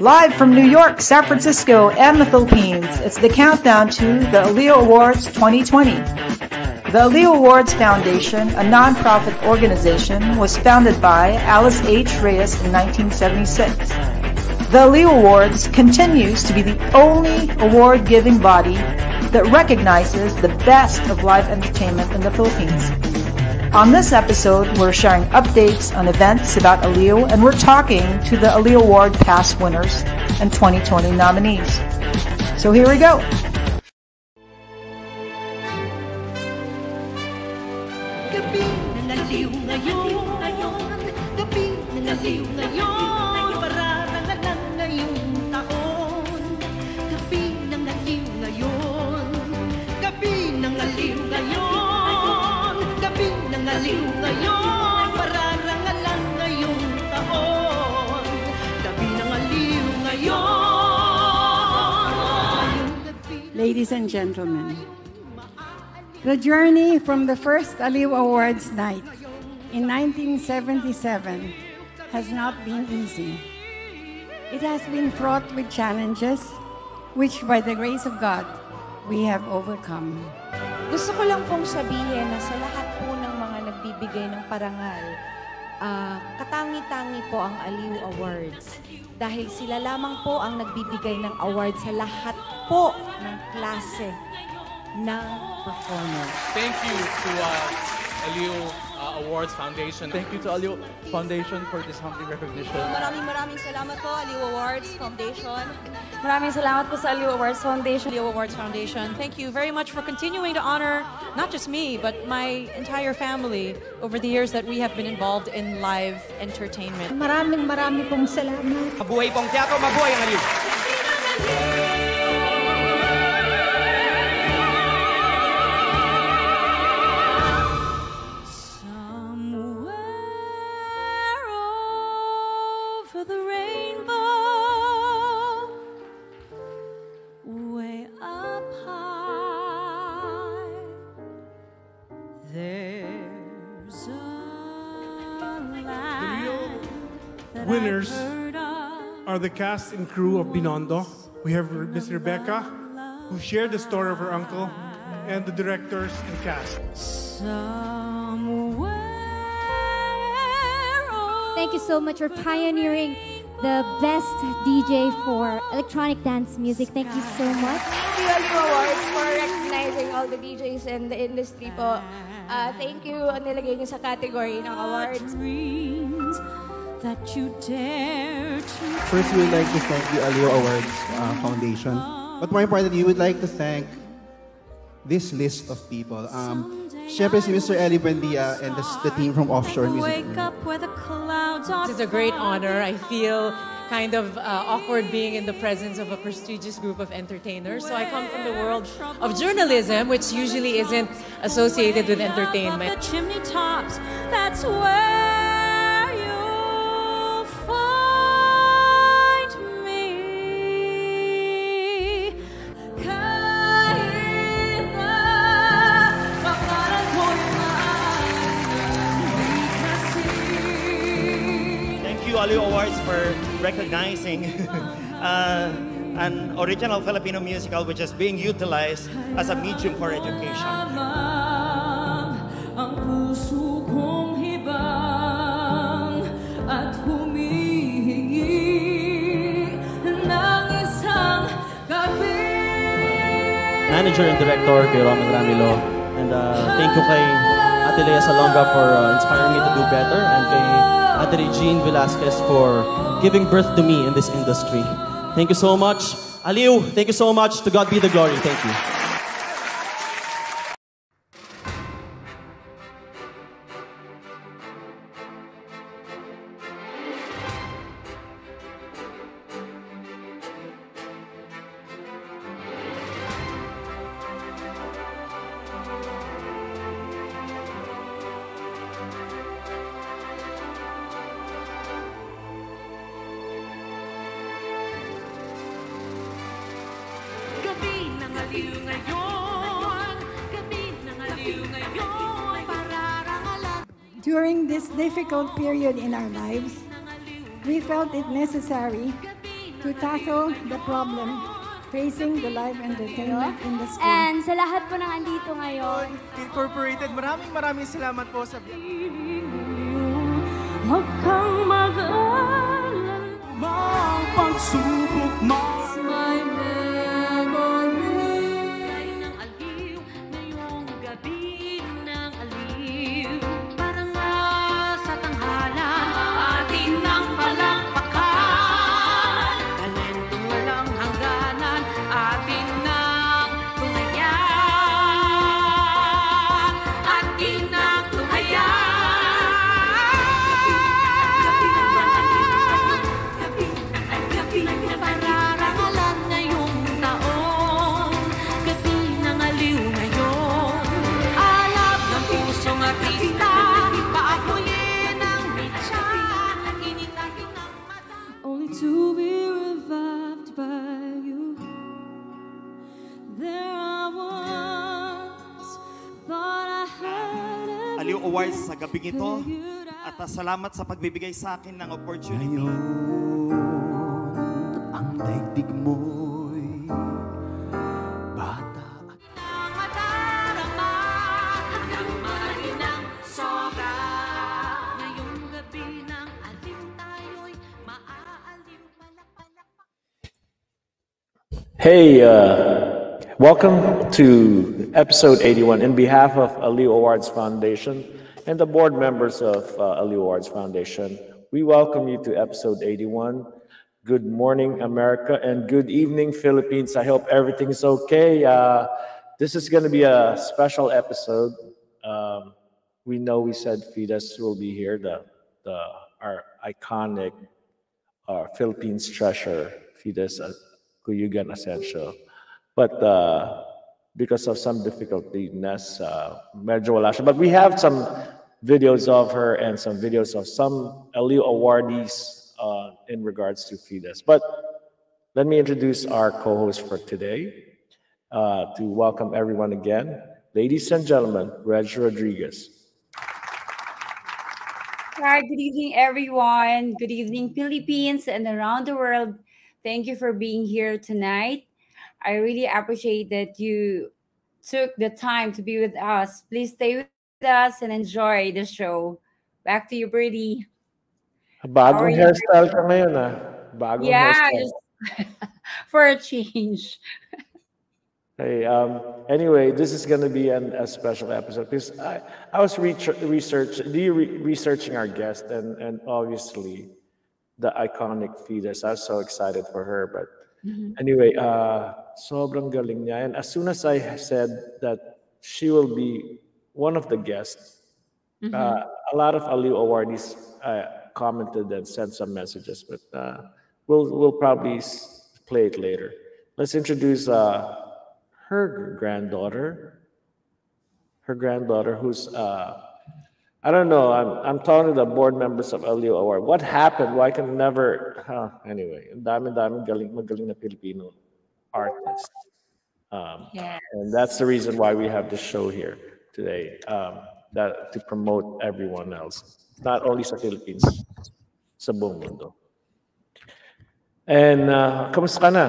Live from New York, San Francisco, and the Philippines, it's the countdown to the Aliw Awards 2020. The Aliw Awards Foundation, a nonprofit organization, was founded by Alice H. Reyes in 1976. The Aliw Awards continues to be the only award-giving body that recognizes the best of live entertainment in the Philippines. On this episode, we're sharing updates on events about Aliw and we're talking to the Aliw Award past winners and 2020 nominees. So here we go. Ladies and gentlemen, the journey from the first Aliw Awards night in 1977 has not been easy. It has been fraught with challenges, which by the grace of God, we have overcome. Gusto ko lang pong sabihin na sa lahat po ng mga nagbibigay ng parangal, ah, katangi-tangi po ang Aliw Awards. Dahil sila lamang po ang nagbibigay ng award sa lahat po ng klase ng performer. Thank you to uh, Aliw uh, Awards Foundation. Thank you to Aliw Foundation for this humbling recognition. Maraming maraming salamat po, Aliw Awards Foundation. Maraming salamat po sa Aliw Awards Foundation. Aliw Awards Foundation. Thank you very much for continuing to honor not just me, but my entire family over the years that we have been involved in live entertainment. Maraming marami pong salamat. Mabuhay pong teatro, mabuhay ang Aliw. The cast and crew of Binondo. We have Miss Rebecca, who shared the story of her uncle, and the directors and cast. Thank you so much for pioneering the best DJ for electronic dance music. Thank you so much. Thank you, Aliw Awards, for recognizing all the DJs in the industry po. Ah, thank you, ang nilagay niyo sa category ng awards. Dreams that you dare to First, we would like to thank the Aliw Awards uh, Foundation. But more importantly, we would like to thank this list of people. Um, Siyempre si Mr. Ely Buendia and the, the team from Offshore Music. Wake up where the clouds are. It's a great honor. I feel kind of uh, awkward being in the presence of a prestigious group of entertainers. So I come from the world of journalism, which usually isn't associated with the entertainment. chimney tops. That's where recognizing uh, an original Filipino musical which is being utilized as a medium for education. Manager and director kay Roman Ramilo. And uh, thank you kay Ate Lea Salonga for uh, inspiring me to do better. And kay Ate Regine Velasquez for giving birth to me in this industry. Thank you so much. Aliw, thank you so much. To God be the glory. Thank you. Difficult period in our lives, we felt it necessary to tackle the problem facing the live entertainment industry. And sa lahat po ng andito ngayon, Incorporated, maraming maraming salamat po sa Huwag kang mag-alala Mga pagsubok gabing ito. At ah, salamat sa pagbibigay sa akin ng opportunity. ang daigdig mo'y bata. Hey, uh, welcome to episode 81. In behalf of Aliu Awards Foundation and the board members of uh, Aliw Awards Foundation, we welcome you to episode 81. Good morning, America, and good evening, Philippines. I hope everything's okay. Uh, this is going to be a special episode. Um, we know we said Fides will be here, the, the our iconic uh, Philippines treasure, Fides uh, Cuyugan Asensio. But uh, because of some difficulty, Ness, uh. But we have some videos of her and some videos of some Aliw awardees uh, in regards to Fides. But let me introduce our co-host for today uh, to welcome everyone again. Ladies and gentlemen, Reg Rodriguez. Hi, good evening, everyone. Good evening, Philippines and around the world. Thank you for being here tonight. I really appreciate that you took the time to be with us. Please stay with us and enjoy the show. Back to you, Brady. Bagong hairstyle ka ngayon ah. Bagong Yeah, hairstyle. for a change. Hey, um, anyway, this is going to be an, a special episode because I, I was re- research, re- researching our guest and, and obviously the iconic Fides. I was so excited for her. But anyway, uh, sobrang galing niya. And as soon as I said that she will be one of the guests, Mm-hmm. uh, a lot of Aliw awardees uh, commented and sent some messages, but uh, we'll, we'll probably play it later. Let's introduce uh, her granddaughter. Her granddaughter, who's uh, I don't know. I'm I'm talking to the board members of Aliw Award. What happened? Why can never? Huh, anyway, dami dami galing magaling na Filipino artists. Um, Yes. And that's the reason why we have this show here today. Um, that to promote everyone else, not only sa Philippines, sa buong mundo. And uh, kamusta ka na?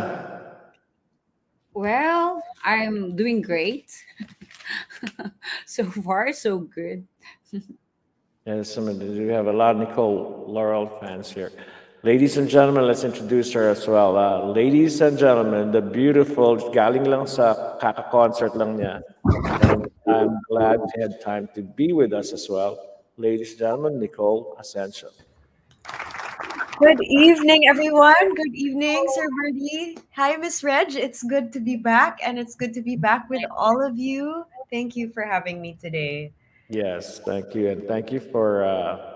Well, I'm doing great. so far, so good. Yes, some of the- we have a lot of Nicole Laurel fans here. Ladies and gentlemen, let's introduce her as well. Uh, ladies and gentlemen, the beautiful, galing lang sa kaka-concert lang niya. And I'm glad she had time to be with us as well. Ladies and gentlemen, Nicole Asensio. Good evening, everyone. Good evening, Sir Birdie. Hi, Miss Reg. It's good to be back, and it's good to be back with all of you. Thank you for having me today. Yes, thank you. And thank you for uh,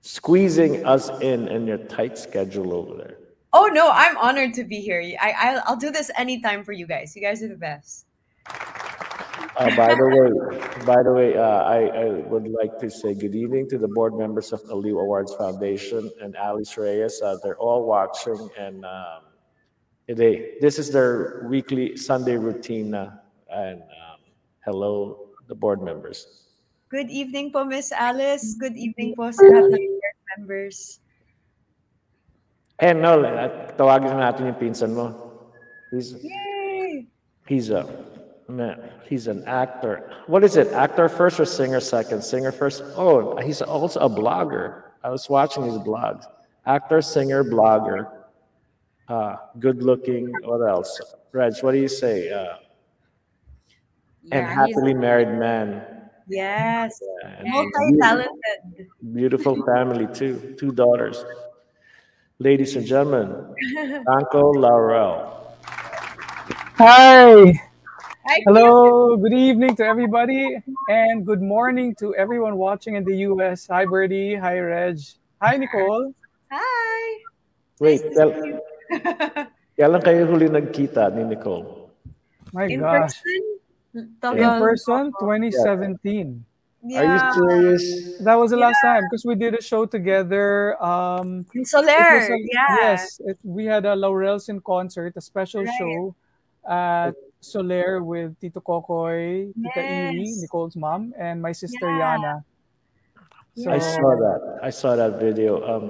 squeezing us in in your tight schedule over there. Oh no, I'm honored to be here. I, I'll, I'll do this anytime for you guys. You guys are the best. Uh, by the way, by the way, uh, I, I would like to say good evening to the board members of the Awards Foundation and Alice Reyes. Uh, they're all watching, and um, they this is their weekly Sunday routine. Uh, and um, hello, the board members. Good evening po, Miss Alice. Good evening po sa lahat ng members. Eh, no, tawagin na natin yung pinsan mo. He's, Yay! he's a, man, he's an actor. What is it? Actor first or singer second? Singer first? Oh, he's also a blogger. I was watching his blogs. Actor, singer, blogger. Uh, good looking. What else? Reg, what do you say? Uh, and Yeah, he's- happily married man. Yes. Multi-talented. Beautiful family too. Two daughters. Ladies and gentlemen, Franco Laurel. Hi. Hi. Hello. Good evening to everybody, and good morning to everyone watching in the U.S. Hi, Birdie. Hi, Reg. Hi, Nicole. Hi. Wait, kel- kailan kayo huli nagkita ni Nicole? My In gosh. person? In person, 2017. Are you serious? That was the last time because we did a show together. Um, In it Solaire, was a- yeah. Yes, it, we had a Laurels in concert, a special Right. show at Solaire with Tito Kokoy, Tita Iwi, Yes. Nicole's mom, and my sister Yeah. Yana. I saw that. I saw that video. Um,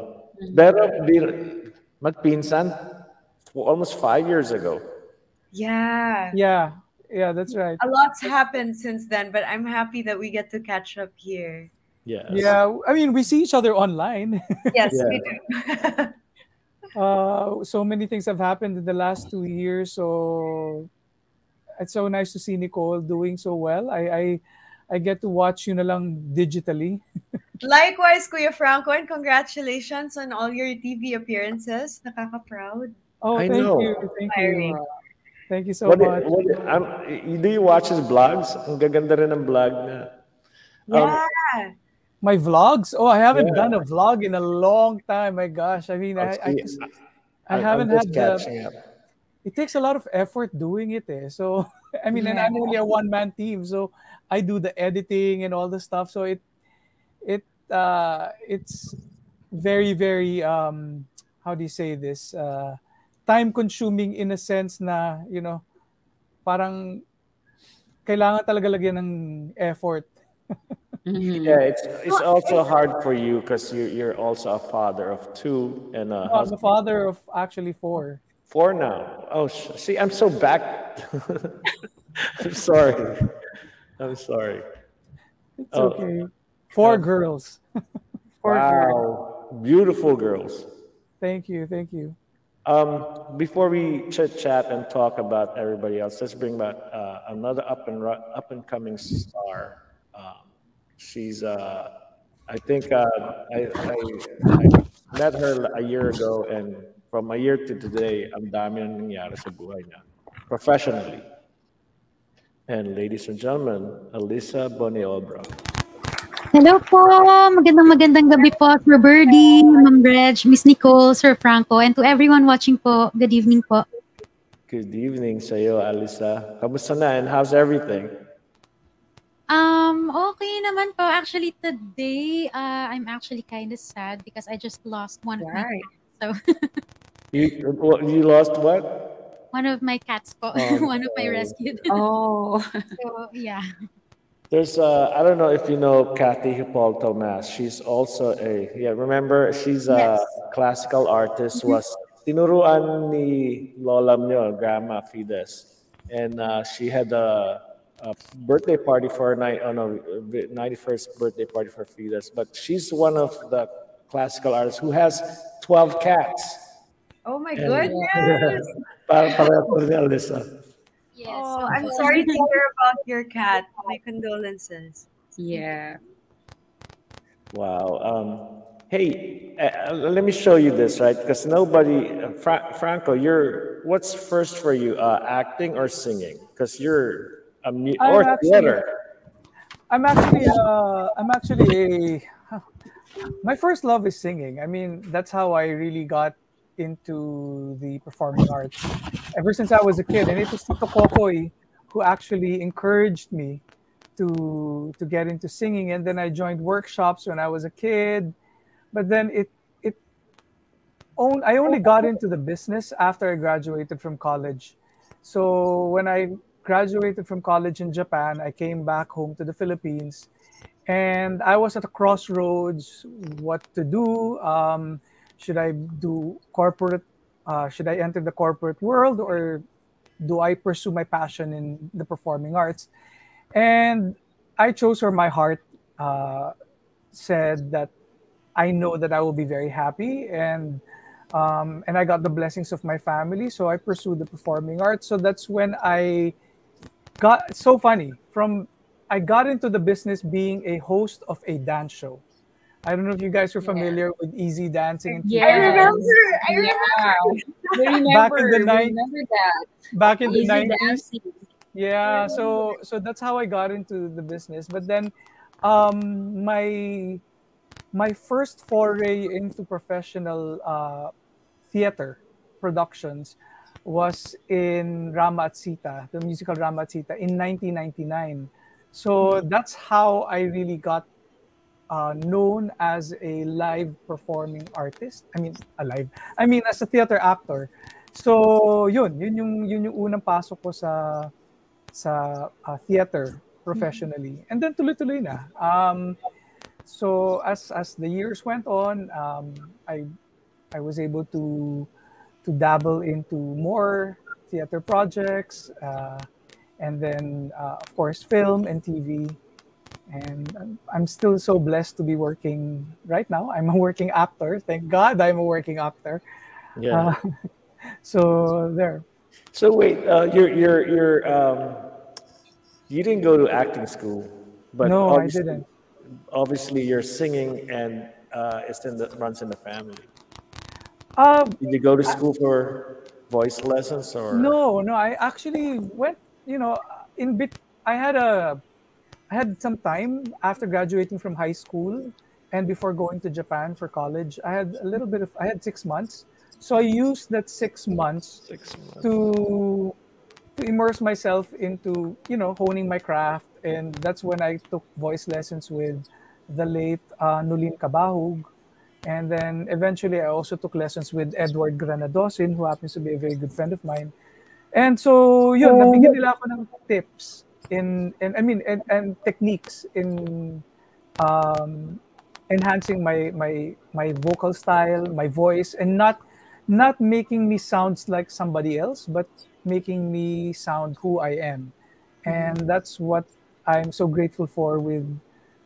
pero di- magpinsan almost five years ago. Yeah. Yeah, yeah, that's right. A lot's happened since then, but I'm happy that we get to catch up here. Yeah. Yeah, I mean, we see each other online. Yes, Yeah. we do. uh, so many things have happened in the last two years. So it's so nice to see Nicole doing so well. I I, I get to watch you na lang digitally. Likewise, Kuya Franco, and congratulations on all your TV appearances. Nakaka-proud. Oh, I thank know. you, thank Inspiring. you, thank you so What, much. what, y- do you watch his blogs? Ang gaganda rin ng blog na. Um, Yeah. My vlogs? Oh, I haven't Yeah. done a vlog in a long time. My gosh, I mean, I, I just I- haven't had the. up. It takes a lot of effort doing it, eh. So I mean, and I'm only a one man team, so I do the editing and all the stuff. So it it uh it's very very um how do you say this uh time consuming in a sense na you know parang kailangan talaga lagyan ng effort. Mm-hmm. Yeah, it's it's also hard for you because you you're also a father of two and a No, I'm a father of actually four. Four now. Oh, sh- see, I'm so back. I'm sorry. I'm sorry. It's Oh. okay. Four girls. Four wow, beautiful girls. Thank you, thank you. Um, before we chit chat and talk about everybody else, let's bring back uh, another up and up and coming star. Um, she's, uh, I think, uh, I, I, I met her a year ago, and from a year to today, dami na nangyari sa buhay niya, professionally. And ladies and gentlemen, Alisah Bonaobra. Hello po! Magandang magandang gabi po, Sir Birdie, Ma'am Reg, Miss Nicole, Sir Franco, and to everyone watching po, good evening po. Good evening sa iyo, Alyssa. Kamusta na and how's everything? Um, okay naman po. Actually, today, uh, I'm actually kind of sad because I just lost one of my Right. cats. So, You, you lost what? one of my cats po. Oh, one of my rescued. Oh. so, yeah. There's uh I don't know if you know Kathy Hippolyto Mas. She's also a yeah, remember she's a classical artist was tinuruan ni Lola nyo, Grandma Fides. And uh, she had a, a birthday party for her night oh no, 91st birthday party for Fides. But she's one of the classical artists who has 12 cats. Oh my And- goodness. Para para po ni Alisah. Oh, I'm sorry to hear about your cat. My condolences. Yeah. Wow. Um, hey, uh, let me show you this, right? Because nobody, uh, Fra- Franco, you're what's first for you, uh, acting or singing? Because you're a mu- I'm or actually- theater. I'm actually uh I'm actually a my first love is singing. I mean, that's how I really got into the performing arts ever since I was a kid. And it was Tito Kokoy who actually encouraged me to to get into singing. And then I joined workshops when I was a kid. But then it it own I only got into the business after I graduated from college. So when I graduated from college in Japan, I came back home to the Philippines and I was at a crossroads what to do. Um, should I do corporate? Uh, should I enter the corporate world or do I pursue my passion in the performing arts? And I chose where my heart uh, said that I know that I will be very happy and um, and I got the blessings of my family, so I pursued the performing arts. So that's when I got so funny from I got into the business being a host of a dance show. I don't know if you guys are familiar with Eezy Dancing. and I remember. I remember. We remember, back in the we night, remember that. back in the Easy nineties. Yeah, so so that's how I got into the business. But then, um, my my first foray into professional uh, theater productions was in Rama at Sita, the musical Rama at Sita, in 1999. So that's how I really got uh, known as a live performing artist. I mean, alive. I mean, as a theater actor. So, yun, yun yung yun yung unang pasok ko sa sa uh, theater professionally. And then tuloy-tuloy na. Um, so as as the years went on, um, I I was able to to dabble into more theater projects, uh, and then uh, of course film and TV. And I'm- still so blessed to be working right now. I'm a working actor. Thank God I'm a working actor. Yeah. Uh, so there. So wait, uh, you're you're you're um, you didn't go to acting school, but No, I didn't. Obviously, you're singing, and uh, it's in the runs in the family. Uh, Did you go to school for voice lessons or? No, no. I actually went. You know, in bit. I had a. I had some time after graduating from high school, and before going to Japan for college. I had a little bit of. I had six months, so I used that six months, six to to immerse myself into you know honing my craft, and that's when I took voice lessons with the late uh, Nolyn Cabahug. And then eventually I also took lessons with Edward Granadosin, who happens to be a very good friend of mine. And so, yun, Oh, nabigyan yun. nila ako ng tips in, in I mean, and, and techniques in um, enhancing my, my, my vocal style, my voice, and not, not making me sound like somebody else, but making me sound who I am. And that's what I'm so grateful for with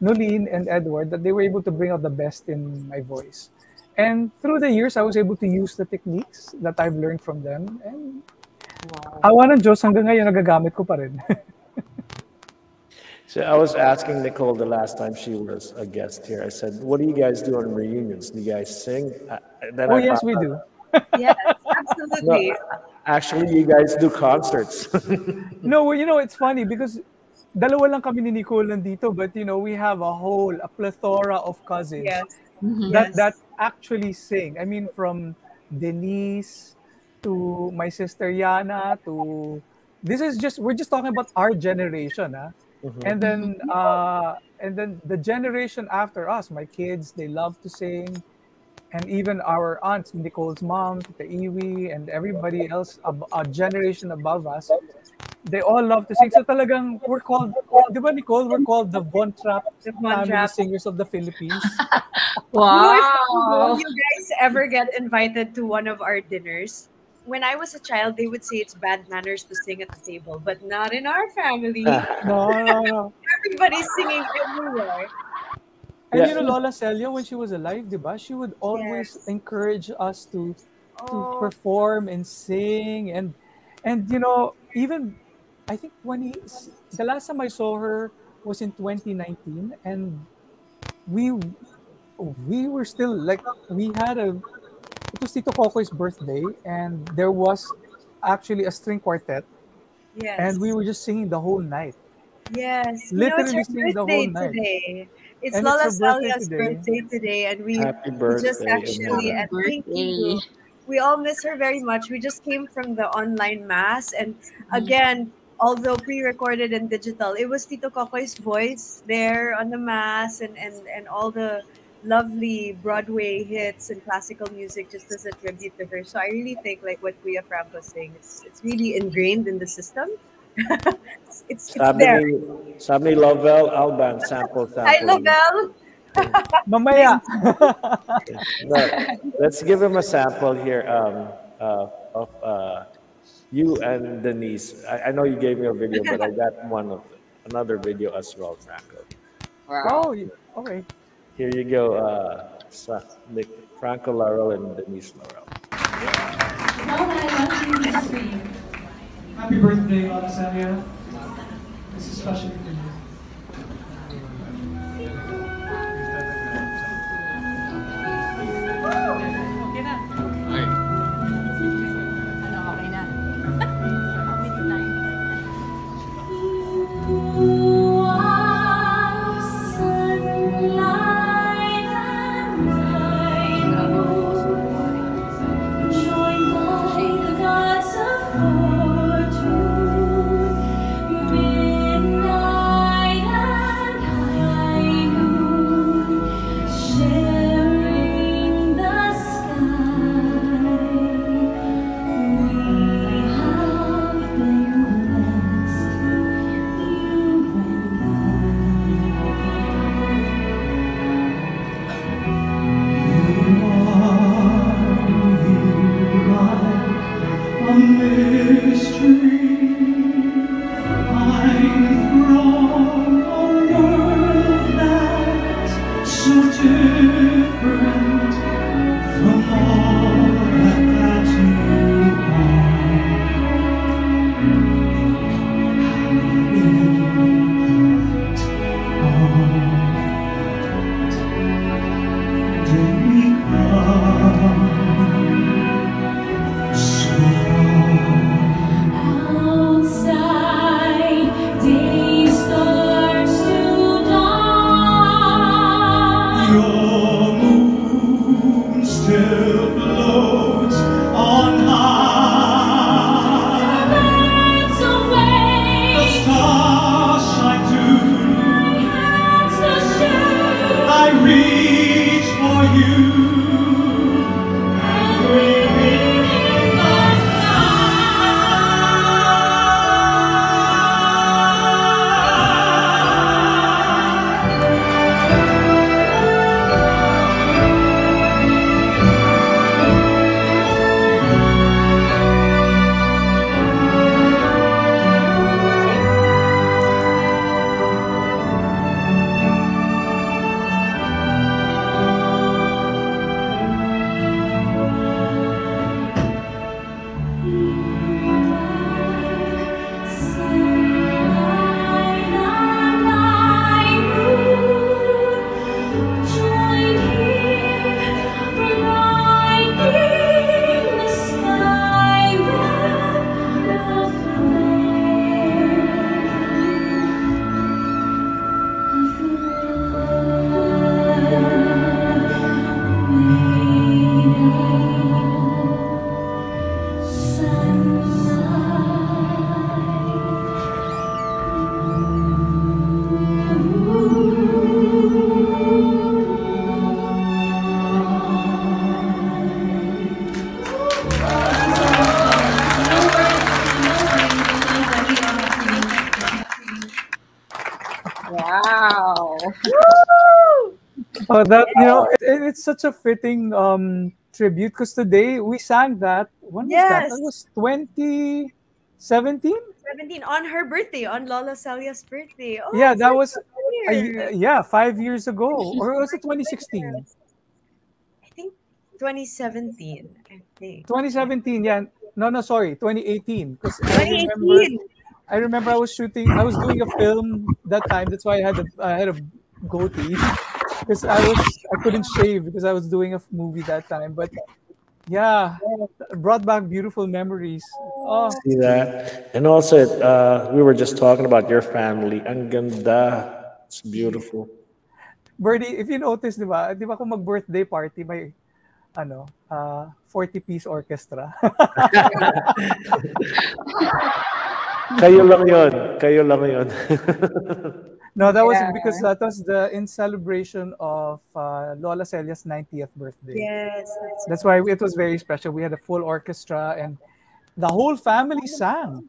Nolyn and Edward that they were able to bring out the best in my voice. And through the years, I was able to use the techniques that I've learned from them. And awa ng Diyos, hanggang ngayon nagagamit ko pa rin. So I was asking Nicole the last time she was a guest here. I said, "What do you guys do on reunions? Do you guys sing?" Uh, then oh, I yes, found we out- do. Yes, absolutely. No, actually, you guys do concerts. no, well, you know, it's funny because dalawa lang kami ni Nicole nandito, but you know, we have a whole, a plethora of cousins Yes. that, Yes. that actually sing. I mean, from Denise to my sister Yana to, this is just, we're just talking about our generation, ah. Mhm. And then, uh, and then the generation after us, my kids, they love to sing. And even our aunts, Nicole's mom, Tita Iwi, and everybody else, ab- a generation above us, they all love to sing. So talagang, we're called, di ba Nicole, we're called the Von Trapp Von Trapp. singers of the Philippines. Wow. you guys ever get invited to one of our dinners? When I was a child, they would say it's bad manners to sing at the table, but not in our family. Ah. no, no, no. Everybody's singing everywhere. And Yeah. you know, Lola Celia, when she was alive, di ba, she would always encourage us to to Oh. perform and sing and and you know, even I think when he, the last time I saw her was in 2019, and we we were still like we had a it was Tito Kokoy's birthday, and there was actually a string quartet, Yes. and we were just singing the whole night. Yes. Literally you know, it's singing her the birthday whole night. today. It's And Lola her birthday today. birthday today, and we Happy we just actually Amanda. and thank you. We all miss her very much. We just came from the online mass, and mm-hmm. again, although pre-recorded and digital, it was Tito Kokoy's voice there on the mass, and and and all the lovely Broadway hits and classical music just as a tribute to her. So I really think like what Kuya Frank was saying, it's it's really ingrained in the system. it's it's, it's Sabi there. ni, sabi ni Lovell Alban, sample, sample. Hi, Lavelle. Mamaya. No, let's give him a sample here um, uh, of uh, you and Denise. I, I know you gave me a video, but I got one of another video as well, Franco. Oh, okay. Here you go, uh, Nick, Franco Laurel and Denise Laurel. Happy birthday, Alexandria. This is especially for you. That you know, it, it- it's such a fitting um tribute because today we sang that. When was that? Yes. That was 2017. 17 on her birthday, on Lola Celia's birthday. Oh, yeah, that was a a year. ye- yeah five years ago, or was it 2016? I think 2017. I think. 2017. Yeah, no, no, sorry, 2018. Because I remember, I remember I was shooting. I was doing a film that time. That's why I had a I had a goatee because I was I couldn't shave because I was doing a movie that time. But yeah, brought back beautiful memories. Oh, See that? And also, uh, we were just talking about your family. Ang ganda. It's beautiful. Birdie, if you notice, di ba, di ba kung mag-birthday party, may ano, uh, 40-piece orchestra. Kayo lang yon. Kayo lang yon. no, that was Yeah. because that was the in celebration of uh, Lola Celia's 90th birthday. Yes, that's That's why it was very special. We had a full orchestra and the whole family sang.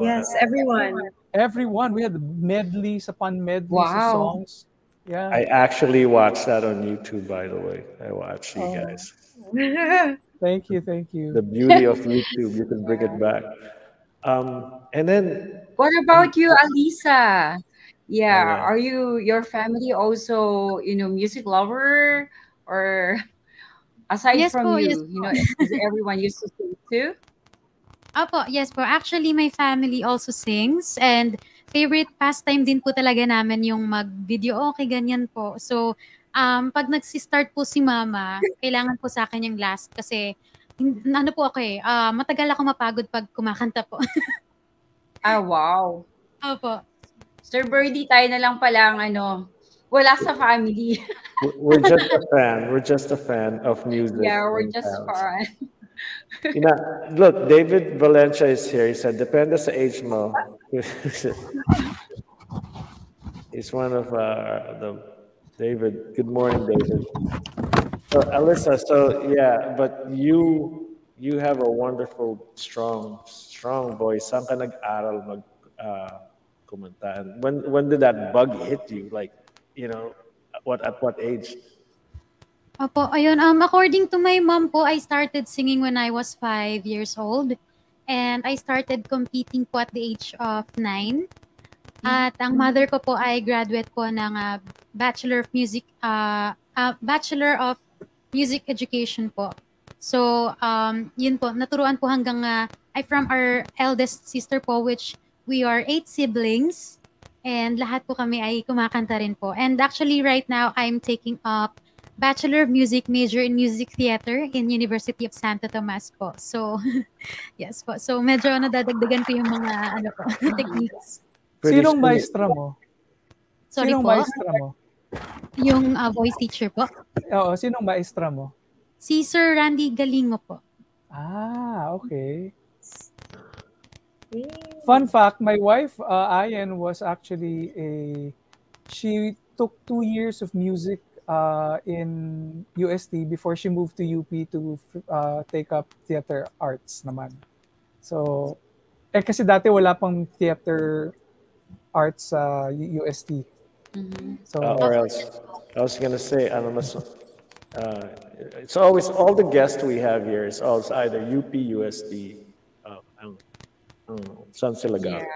Yes, everyone. Everyone. We had medleys upon medleys of songs. Yeah. I actually watched that on YouTube, by the way. I watched you Oh. guys. Thank you, thank you. The beauty of YouTube, you can bring it back. Um, and then What about you, Alisah? Yeah, yeah. are you your family also, you know, music lover or aside Yes from po, you, yes you know, everyone used to sing too? Opo, yes po. Actually, my family also sings and favorite pastime din po talaga namin yung mag-video okay, ganyan po. So, um, pag nagsi-start po si mama, kailangan po sa akin yung last kasi ano po ako eh, ah, matagal ako mapagod pag kumakanta po. Ah, wow. Opo. Sir Birdie, tayo na lang pala ang ano, wala sa family. we're just a fan. We're just a fan of music. yeah, we're just sounds. fun. You know, look, David Valencia is here. He said, depende sa age mo. He's one of uh, the David. Good morning, David. So, Alisah, so yeah, but you you have a wonderful, strong, strong voice. Saan ka nag-aral mag uh, kumanta? And when when did that bug hit you? Like, you know, what at what age? Opo, ayun. Um, according to my mom po, I started singing when I was five years old. And I started competing po at the age of nine. At ang mother ko po ay graduate po ng ah, Bachelor of Music, uh, Bachelor of Music Education po. So, um, yun po, naturuan po hanggang, ah, I from our eldest sister po, which we are eight siblings. And lahat po kami ay kumakanta rin po. And actually, right now, I'm taking up Bachelor of Music major in Music Theater in University of Santo Tomas po. So, yes po. So, medyo nadadagdagan ko yung mga ano po, techniques. Sinong maestra mo? Sorry Sinong po. maestra mo? Yung ah, voice teacher po. Oo, sinong maestra mo? Si Sir Randy Galingo po. Ah, okay. Fun fact, my wife, uh, Ayan, was actually a, she took two years of music uh, in UST before she moved to UP to uh, take up theater arts naman. So, eh kasi dati wala pang theater arts sa U- UST. So, Uh, or else, I was gonna say, ano mas, uh, it's always all the guests we have here is always either UP, UST, uh, ang, ang San sila galing.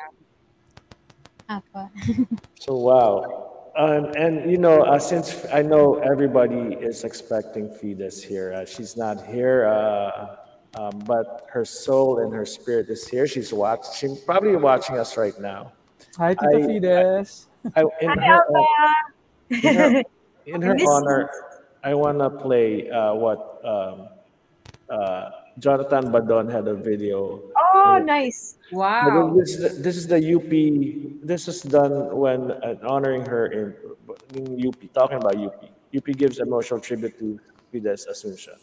Apo. So wow. Um, and you know, uh, since I know everybody is expecting Fides here, uh, she's not here, uh, um, but her soul and her spirit is here. She's watching, she's probably watching us right now. hi, Tito I- Fides. I, in Hi, her, Alba. in her, in her honor, I want to play uh, what um, uh, Jonathan Badon had a video. Oh, nice. Wow. This is, the, this is the UP. This is done when uh, honoring her in, in UP, talking about UP. UP gives emotional tribute to Fides Asensio.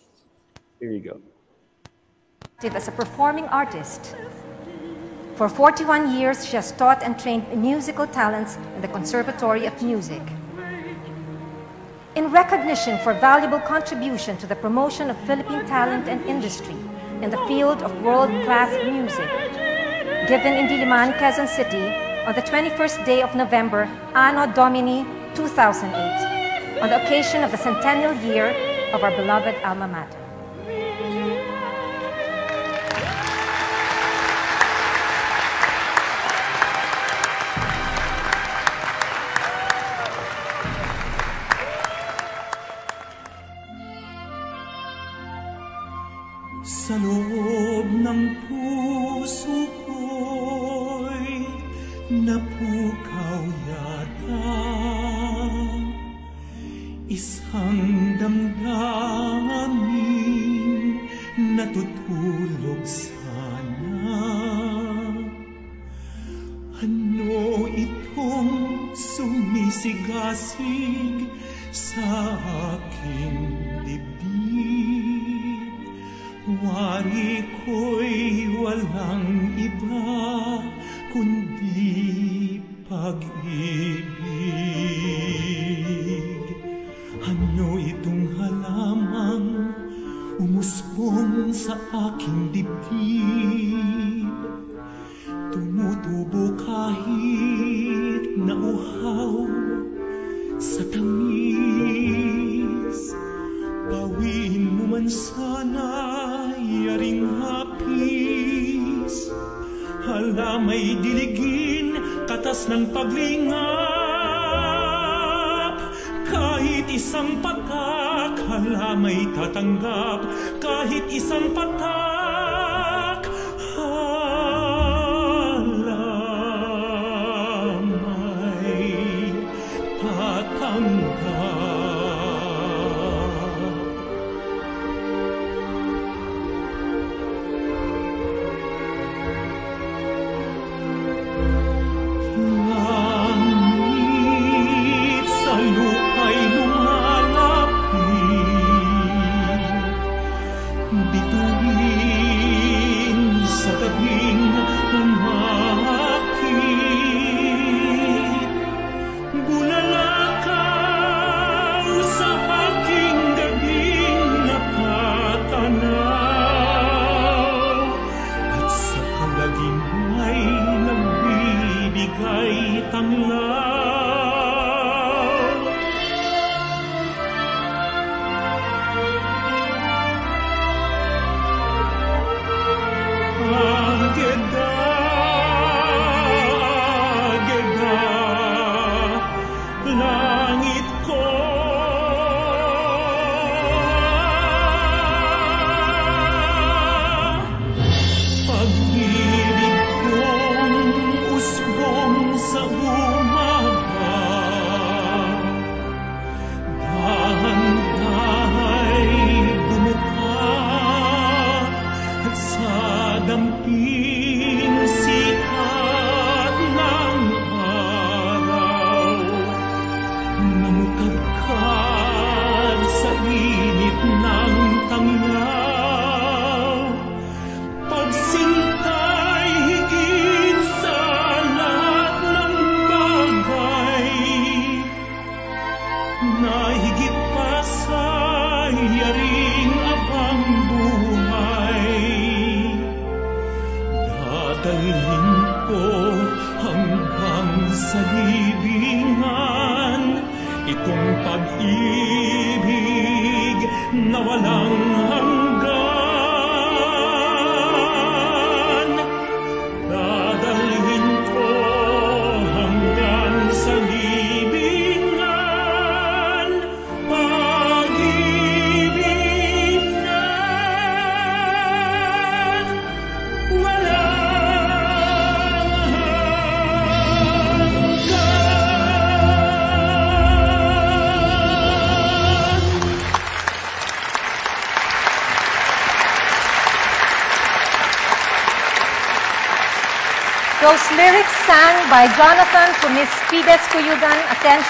Here you go. active as a performing artist. For 41 years, she has taught and trained musical talents in the Conservatory of Music. In recognition for valuable contribution to the promotion of Philippine talent and industry in the field of world-class music, given in Diliman, Quezon City on the 21st day of November, Anno Domini 2008, on the occasion of the centennial year of our beloved alma mater. Sa Nauhaw sa tamis. Bawiin mo man sana yaring hapis. Hala may diligin katas ng paglingap. Kahit isang patak hala may tatanggap. Kahit isang patak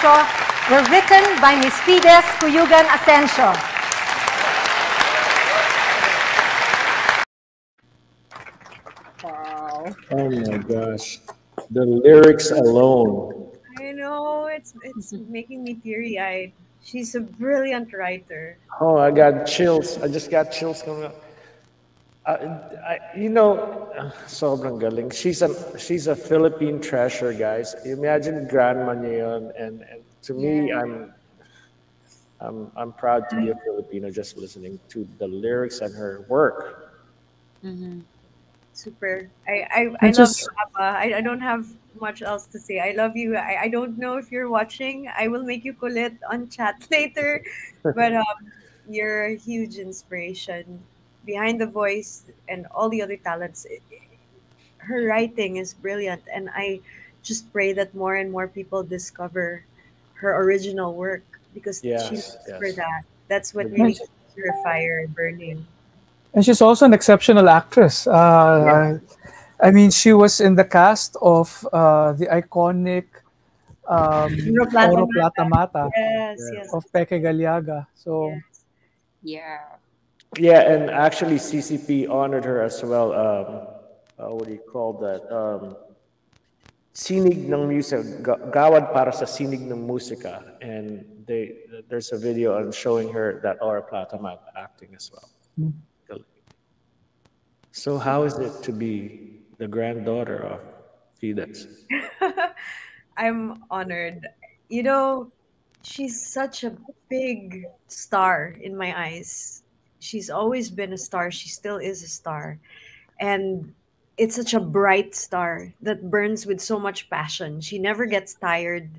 Asensio were written by Miss Fides Cuyugan Asensio. Wow. Oh my gosh. The lyrics alone. I know it's it's making me teary eyed. She's a brilliant writer. Oh, I got chills. I just got chills coming up. Uh, I, you know, uh, sobrang galing. She's a she's a Philippine treasure, guys. Imagine grandma niya yun. and and to me, Yeah. I'm I'm I'm proud to be a Filipino just listening to the lyrics and her work. Super. I I, I I love just- you, Papa. I, I don't have much else to say. I love you. I, I don't know if you're watching. I will make you kulit on chat later. But um you're a huge inspiration. Behind the voice and all the other talents, it- her writing is brilliant. And I just pray that more and more people discover her original work because she's Yes, for that. That's what Yes. really keeps her fire burning. And she's also an exceptional actress. Uh, I mean, she was in the cast of uh, the iconic um, Oro Plata Mata. Mata Yes, yes. of Peque Gallaga. So, Yeah. Yeah, and actually CCP honored her as well. Um, uh, what do you call that? Um, sinig ng music, gawad para sa sinig ng musika, and they there's a video on showing her that Oro Plata acting as well. So how is it to be the granddaughter of Fides? I'm honored. You know, she's such a big star in my eyes. She's always been a star. She still is a star. And it's such a bright star that burns with so much passion. She never gets tired.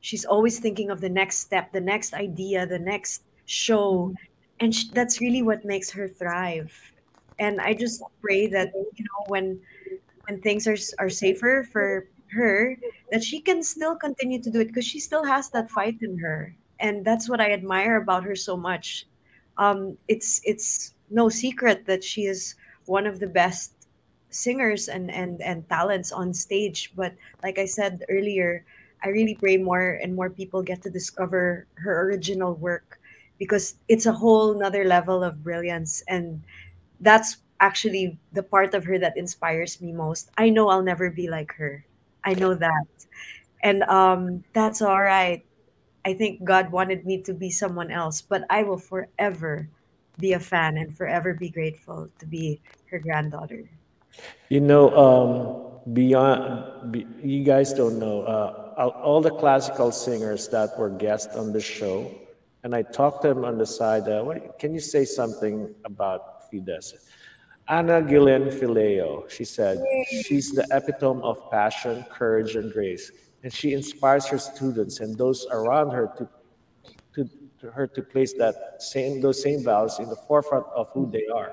She's always thinking of the next step, the next idea, the next show. Mm-hmm. And sh- that's really what makes her thrive. And I just pray that, you know, when when things are, are safer for her, that she can still continue to do it because she still has that fight in her. And that's what I admire about her so much. Um, it's it's no secret that she is one of the best singers and and and talents on stage. But like i said earlier i really pray more and more people get to discover her original work because it's a whole nother level of brilliance. And that's actually the part of her that inspires me most. I know i'll never be like her. I know that. And um that's all right i think god wanted me to be someone else but i will forever be a fan and forever be grateful to be her granddaughter. You know, um, beyond, be, you guys don't know, uh, all, the classical singers that were guests on the show, and I talked to them on the side, uh, what, can you say something about Fides? Anna Gillian Fileo, she said, she's the epitome of passion, courage, and grace, and she inspires her students and those around her to, to, to her to place that same, those same values in the forefront of who they are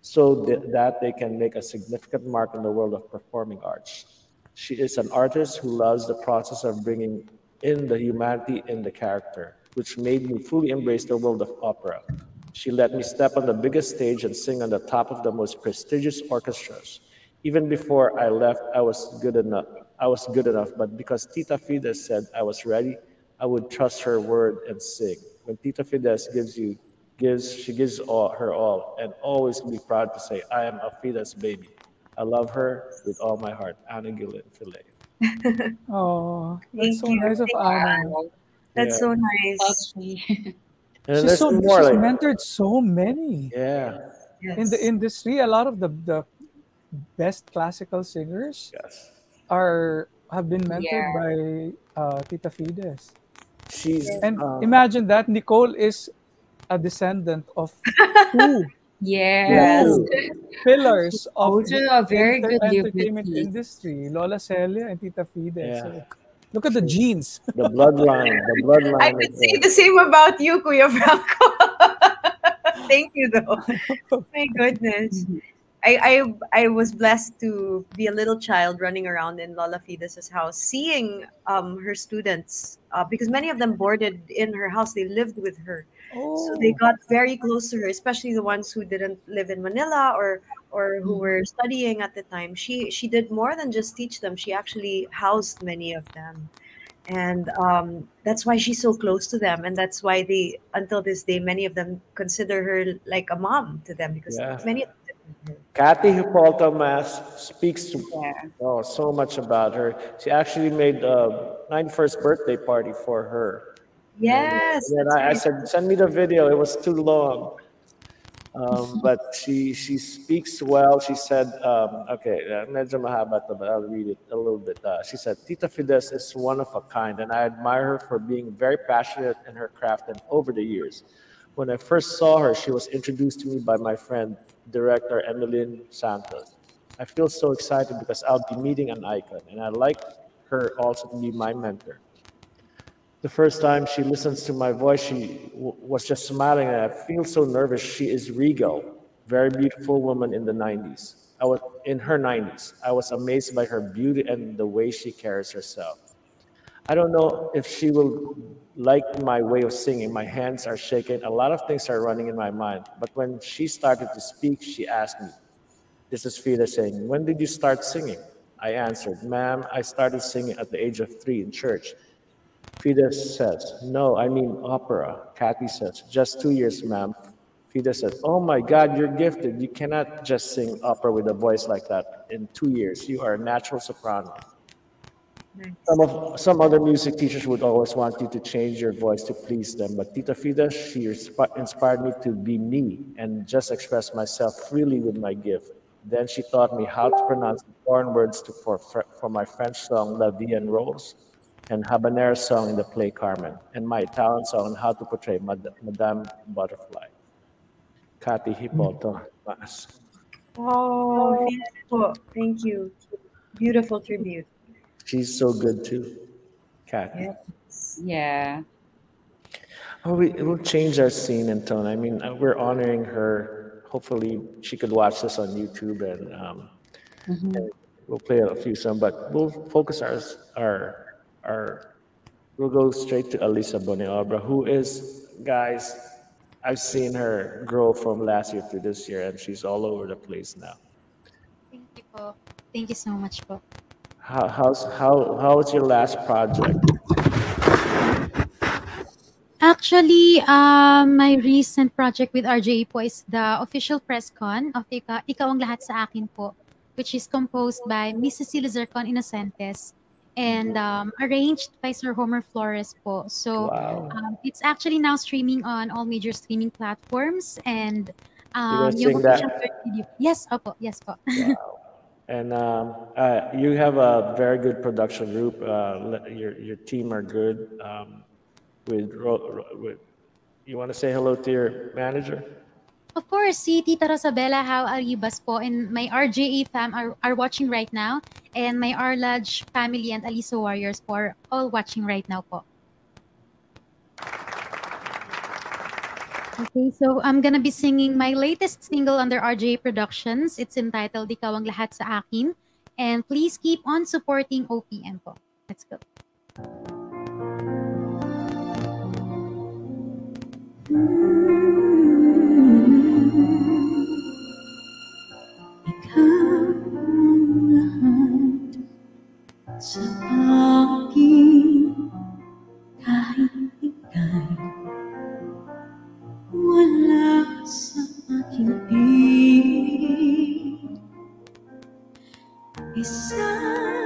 so th- that they can make a significant mark in the world of performing arts. She is an artist who loves the process of bringing in the humanity in the character, which made me fully embrace the world of opera. She let me step on the biggest stage and sing on the top of the most prestigious orchestras. Even before I left, I was good enough. I was good enough, but because Tita Fides said I was ready, I would trust her word and sing. When Tita Fides gives you gives she gives all her all and always be proud to say i am a Fides baby i love her with all my heart anna gillen filet Oh, Thank that's so you. nice of Anna. That's Yeah. so nice. and She's so more she's like mentored so many. yeah In the industry, a lot of the, the best classical singers yes are have been mentored Yeah. by uh, Tita Fides. she's And uh, imagine that Nicole is a descendant of two Yes. two pillars of Also a very good entertainment liberty. industry, Lola Celia and Tita Fides. Yeah. So, look at the genes. the bloodline the bloodline I could say there. the same about you, Kuya Franco. Thank you, though. My goodness. I, I I was blessed to be a little child running around in Lola Fides' house, seeing um, her students, uh, because many of them boarded in her house. They lived with her. So they got very close to her, especially the ones who didn't live in Manila or or who were studying at the time. She she did more than just teach them. She actually housed many of them, and um, that's why she's so close to them. And that's why they, until this day, many of them consider her like a mom to them because Yeah. many. Kathy Hippolyta Mass speaks oh, so much about her. She actually made a 91st birthday party for her. Yes. And I, I said, send me the video. It was too long. Um, but she she speaks well. She said, um, okay, uh, medyo mahaba to, but I'll read it a little bit. Uh, she said, Tita Fides is one of a kind, and I admire her for being very passionate in her craft and over the years. When I first saw her, she was introduced to me by my friend, director Emeline Santos. I feel so excited because I'll be meeting an icon, and I'd like her also to be my mentor. The first time she listens to my voice, she was just smiling, and I feel so nervous. She is regal, very beautiful woman in the 90s. I was in her 90s. I was amazed by her beauty and the way she carries herself. I don't know if she will like my way of singing. My hands are shaking. A lot of things are running in my mind. But when she started to speak, she asked me, This is Frida saying, When did you start singing? I answered, Ma'am, I started singing at the age of three in church. Frida says, No, I mean opera. Kathy says, Just two years, ma'am. Frida says, Oh my God, you're gifted. You cannot just sing opera with a voice like that in two years. You are a natural soprano. Some of some other music teachers would always want you to change your voice to please them, but Tita Frida, she inspired me to be me and just express myself freely with my gift. Then she taught me how to pronounce foreign words to, for, for my French song La Vie en Rose. and Habanera song in the play Carmen, and my talent song on how to portray Mad- Madame Butterfly. Kathy Hippolyto Mas. Oh, thank you. Thank you. Beautiful tribute. She's so good too, Kathy. Yeah. Oh, we, it will change our scene and tone. I mean, uh, we're honoring her. Hopefully, she could watch this on YouTube, and, um, and we'll play a few some. But we'll focus our our our. We'll go straight to Alisah Bonaobra, who is, guys. I've seen her grow from last year to this year, and she's all over the place now. Thank you po. Thank you so much po. How how's how how was your last project? Actually, um, my recent project with RJE po is the official press con of Ika, Ikaw ang Lahat sa Akin po, which is composed by Miss Cecilia Zircon Inocentes and um, arranged by Sir Homer Flores po. So Wow. um, it's actually now streaming on all major streaming platforms and um, sing yung that? official video. Yes, opo, yes po. And um, uh, you have a very good production group. Uh, your your team are good. Um, with, with you want to say hello to your manager? Of course, si Tita Rosabella How are you, po and my RJE fam are, are watching right now and my Arlaj family and Alisah Warriors are all watching right now po. Okay, so I'm gonna be singing my latest single under RJE Productions. It's entitled Ikaw ang Lahat sa Akin. And please keep on supporting OPM po. Let's go. sa akin kahit ika'y aking piling isang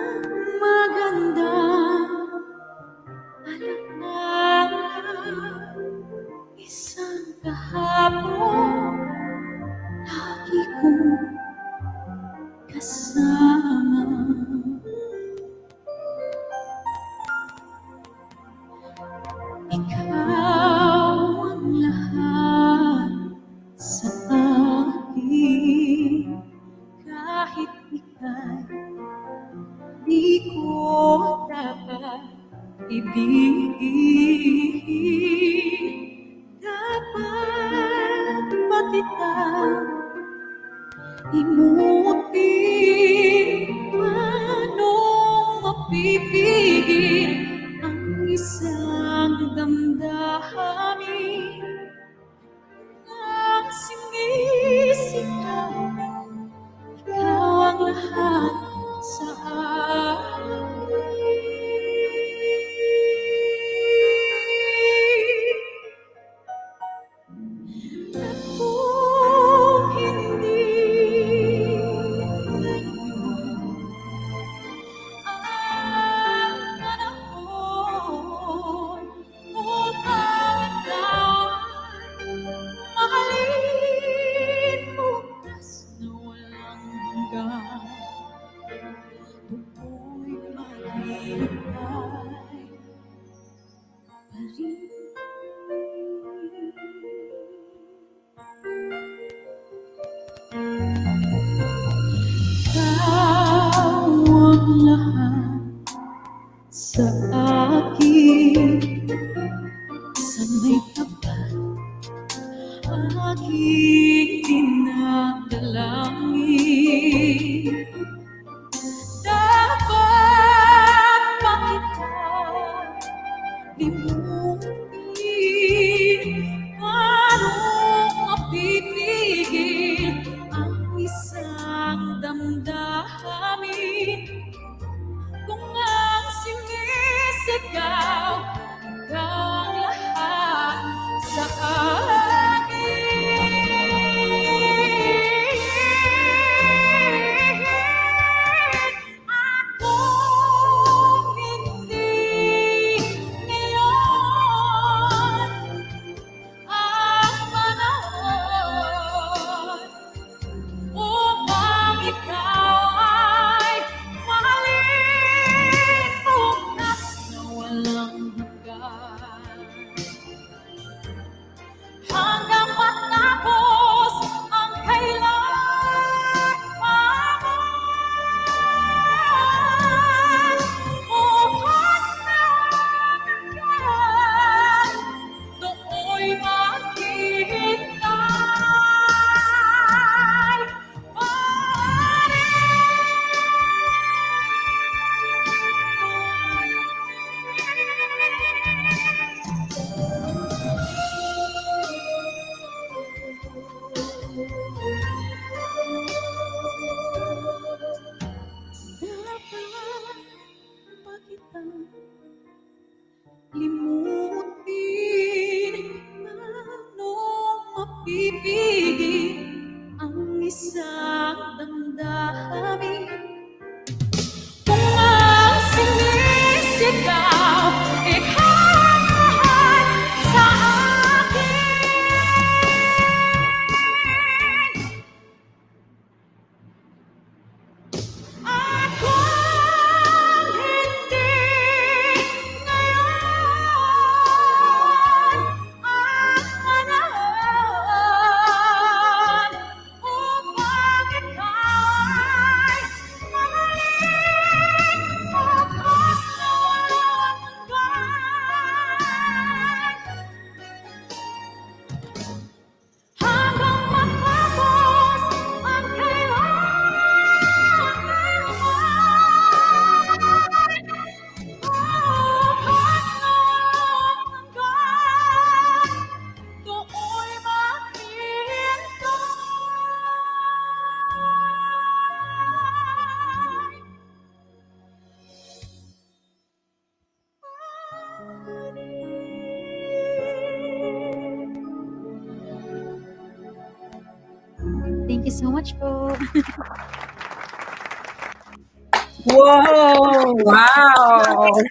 Wow!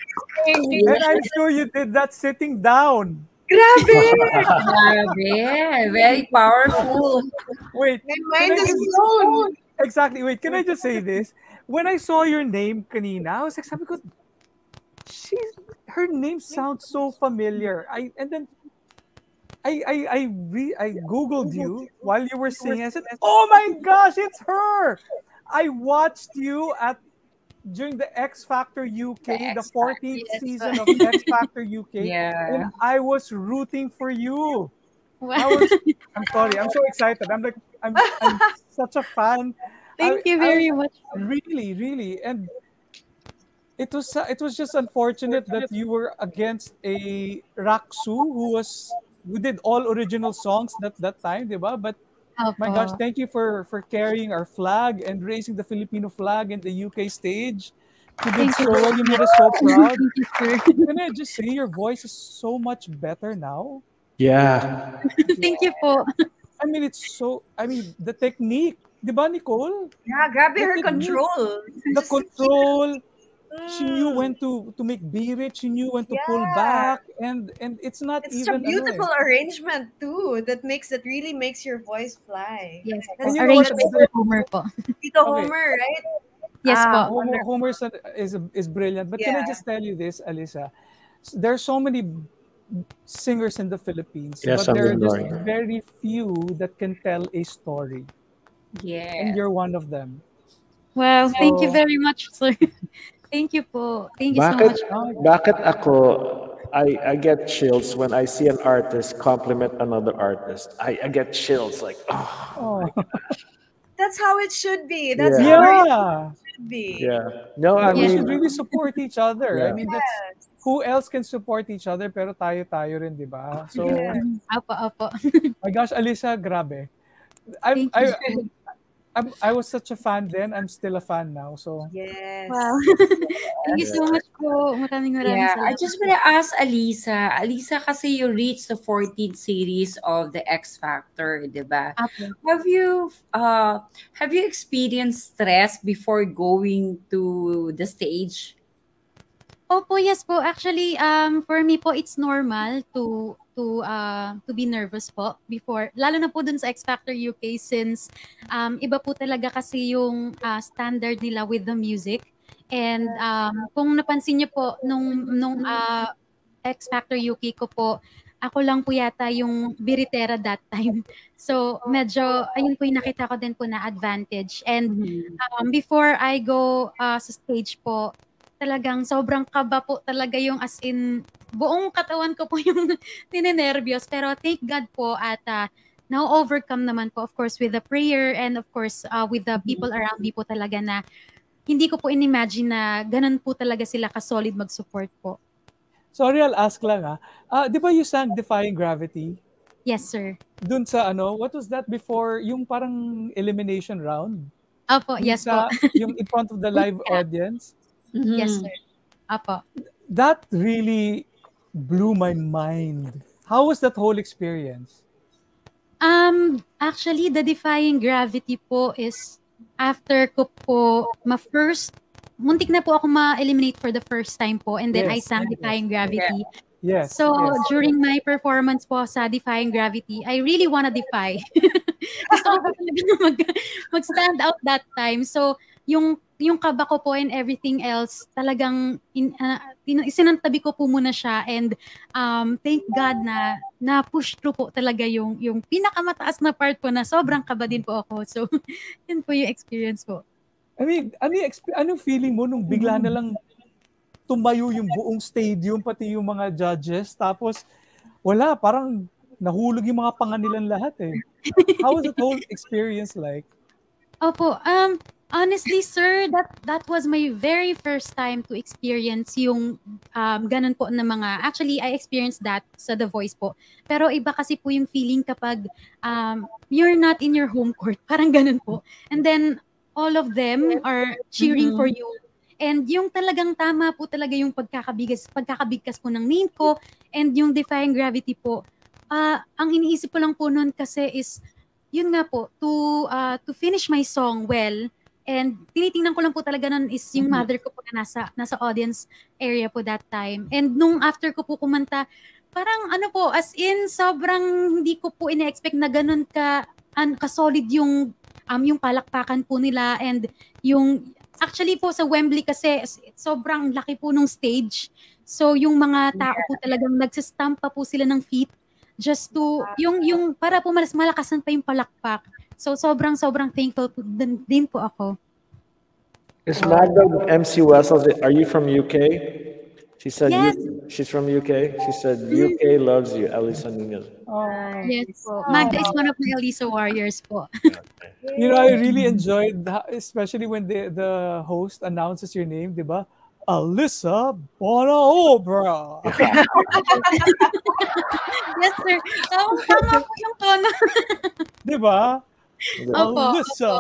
And I'm sure you did that sitting down. Grabe! Grabe. Very powerful. Wait. My can mind I is just- blown. Exactly. Wait, can I just say this? When I saw your name kanina, I was like, sabi ko, she's, her name sounds so familiar. I and then I I I re, I googled you while you were singing. I said, "Oh my gosh, it's her!" I watched you at during the X Factor UK, the, 14th season of X Factor UK, Yeah. and I was rooting for you. I was, I'm sorry, I'm so excited. I'm like, I'm, I'm such a fan. Thank I- you I- very much. Really, really, and it was it was just unfortunate that you were against a Rak-Su who was who did all original songs that that time, diba? But my gosh, Opo. thank you for for carrying our flag and raising the Filipino flag in the UK stage. You did Thank you so very well. You made us so proud. You. Can I just say your voice is so much better now? Yeah. Thank you po. I mean, it's so. I mean, the technique, di ba, Nicole? Yeah, grabe The her technique, control. The control. She knew when to to make beat. She knew when to pull back, and and it's not It's even a beautiful ano eh. arrangement too. That makes that really makes your voice fly. Yes, That's you know what? Homer po. Tito Homer, right? Yes Ah, po. Homer, Homer is is brilliant. But can I just tell you this, Alisah? There are so many singers in the Philippines, Yes, but I'm there are just ignoring. very few that can tell a story, Yeah. and you're one of them. Wow, thank you very much, sir. Thank you po. Thank you so Bakit, much. bakit ako, I, I get chills when I see an artist compliment another artist. I, I get chills like, oh, Oh, That's how it should be. That's Yeah. how it yeah. should be. yeah. No, I we mean, should really support each other. I Yeah. mean, that's who else can support each other pero tayo-tayo rin, di ba? So, Apo, apo. my gosh, Alisah, grabe. I'm, Thank you. I, I'm, I was such a fan then. I'm still a fan now. So, Yes. Wow. Thank you so much po. Maraming maraming Yeah, I just want to ask Alisa. Alisa, kasi you reached the 14th series of the X Factor, di ba? Apo. Have you uh have you experienced stress before going to the stage? Opo, yes po. Actually, um, for me po, it's normal to to uh, to be nervous po before, lalo na po dun sa X Factor UK since um, iba po talaga kasi yung uh, standard nila with the music. And um, kung napansin niyo po, nung, nung uh, X Factor UK ko po, ako lang po yata yung biritera that time. So, medyo, ayun po yung nakita ko din po na advantage. And um, before I go uh, sa stage po, talagang sobrang kaba po talaga yung as in, buong katawan ko po yung ninenervyos. Pero thank God po at uh, now overcome naman po, of course, with the prayer and of course, uh, with the people around me po talaga na hindi ko po in-imagine na ganun po talaga sila ka-solid mag-support po. sorry, I'll ask lang ah. Ah, di ba you sang Defying Gravity? Yes, sir. Dun sa ano, what was that before? Yung parang elimination round? Opo, Yung yes sa- po. yung in front of the live audience? Yes, sir. Apo. That really blew my mind. How was that whole experience? Um, actually, the Defying Gravity po is after ko po ma-first, muntik na po ako ma-eliminate for the first time po and then I Yes, sang yes, Defying Gravity. Yes. So, yes. during my performance po sa Defying Gravity, I really wanna defy. Gusto ko talaga mag, mag-stand out that time. So, yung yung kaba ko po and everything else, talagang in, uh, tin- isinantabi ko po muna siya and um, thank God na na-push through po talaga yung, yung pinakamataas na part po na sobrang kaba din po ako. So, yun po yung experience po. I mean, ano yung exp- anong feeling mo nung bigla na lang tumayo yung buong stadium, pati yung mga judges, tapos wala, parang nahulog yung mga panga nilang lahat eh. How was that whole experience like? Opo, um, honestly, sir, that that was my very first time to experience yung um, ganun po na mga, actually, I experienced that sa The Voice po. Pero iba kasi po yung feeling kapag um, you're not in your home court. Parang ganun po. And then, all of them are cheering for you. And yung talagang tama po talaga yung pagkakabigas, pagkakabigkas po ng name ko and yung Defying Gravity po. Ah, ang iniisip ko lang po noon kasi is yun nga po, to, uh, to finish my song well, and tinitingnan ko lang po talaga nun is yung Mm-hmm. mother ko po na nasa, nasa audience area po that time. And nung after ko po kumanta, parang ano po, as in, sobrang hindi ko po ina-expect na ganun ka, an, ka-solid yung, um, yung palakpakan po nila and yung, actually po sa Wembley kasi sobrang laki po nung stage. So yung mga tao po talagang nagsistamp pa po sila ng feet just to, yung, yung, para po mas malakasan pa yung palakpak. So sobrang sobrang thankful po din, din po ako. Is Magda MC Wessels, are you from UK? She said Yes. you, she's from UK. She said UK loves you, Elisa Nunez. Yes po. Magda is one of my Elisa warriors po. You know, I really enjoyed, that, especially when the the host announces your name, di ba? Alyssa Bonaobra. yes sir. Oh, tama po yung tono. di ba? Opo, Alyssa.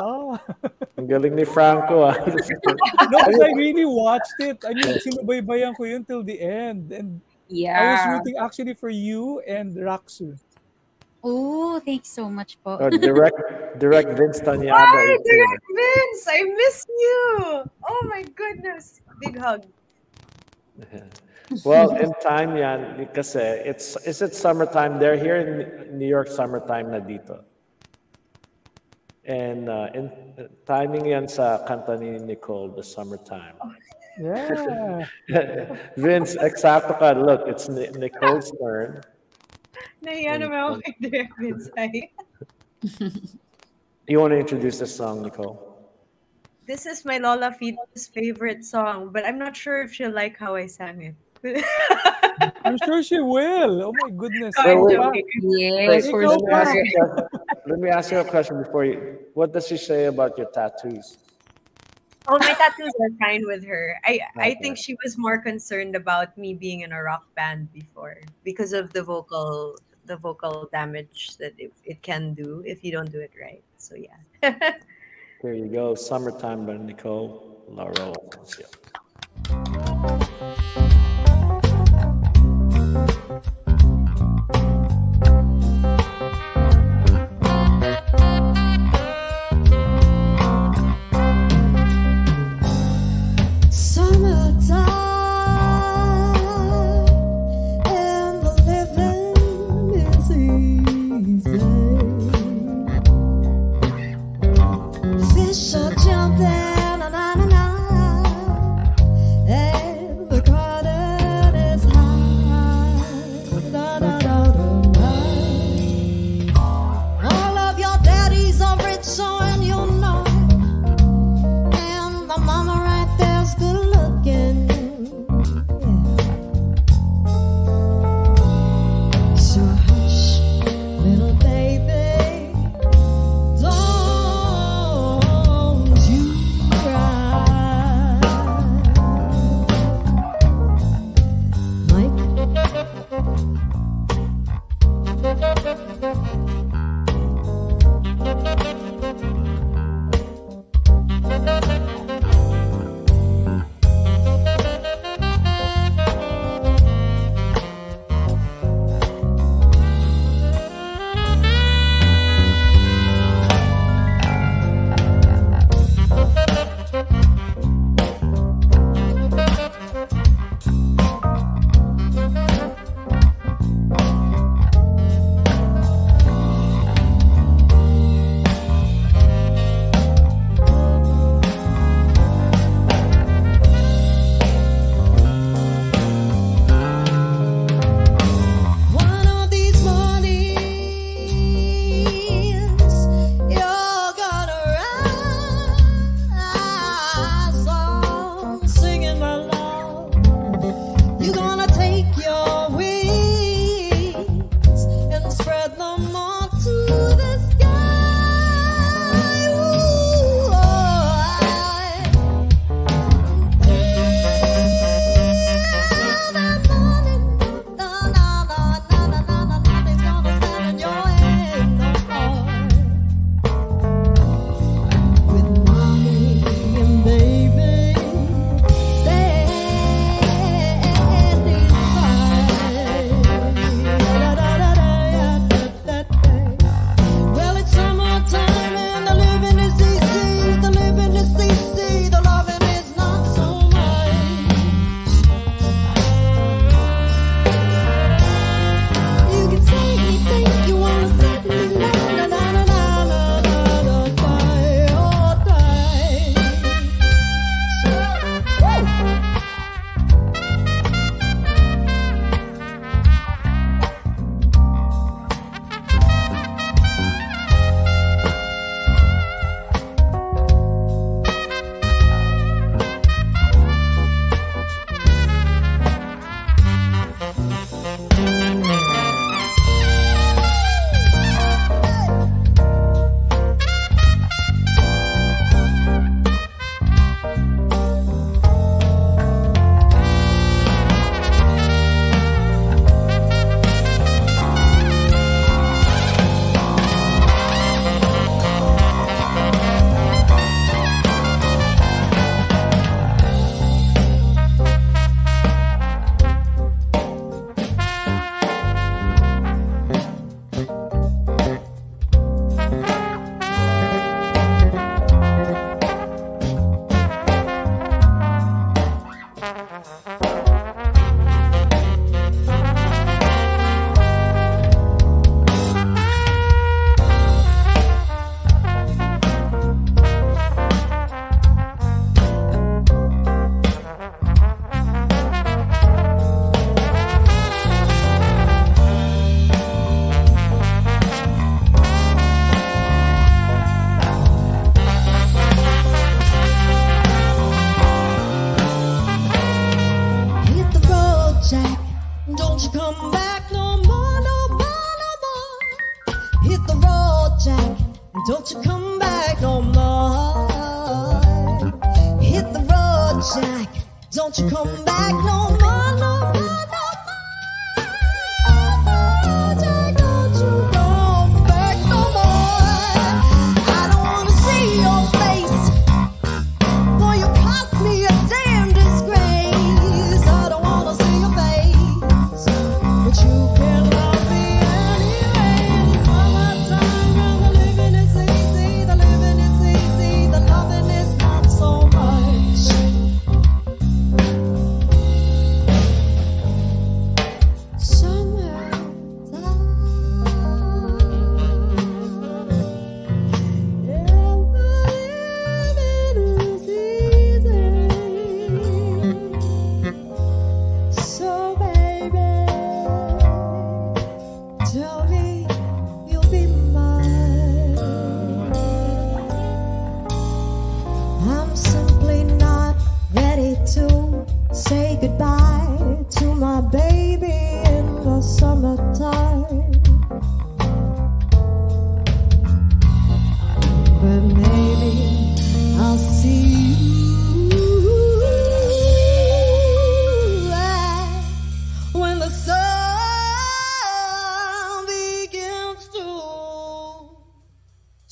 Ang galing ni Franco ah. no, I really watched it. I mean, sinubaybayan ko yun till the end. And I was Yeah. rooting actually for you and Raksu. Oh, thank you so much po. Oh, direct, direct Vince Tañada. Hi, is here. Direct Vince! I miss you! Oh my goodness! Big hug. Well, in time yan, kasi it's, is it summertime? They're here in New York summertime na dito. And uh, in, timing yan sa kanta ni Nicole, The Summertime. Yeah. Vince, eksakto ka. Look, it's Nicole's turn. Nahiya naman ako kay Direct Vince. You want to introduce this song, Nicole? This is my Lola Fito's favorite song, but I'm not sure if she'll like how I sang it. I'm sure she will. Oh my goodness. I'm wait. Yes, for let, me ask you, let me ask you a question before you. What does she say about your tattoos? Oh, my tattoos are fine with her. I I think she was more concerned about me being in a rock band before because of the vocal the vocal damage that it, it can do if you don't do it right. So yeah. Here you go. Summertime by Nicole Laurel. Summertime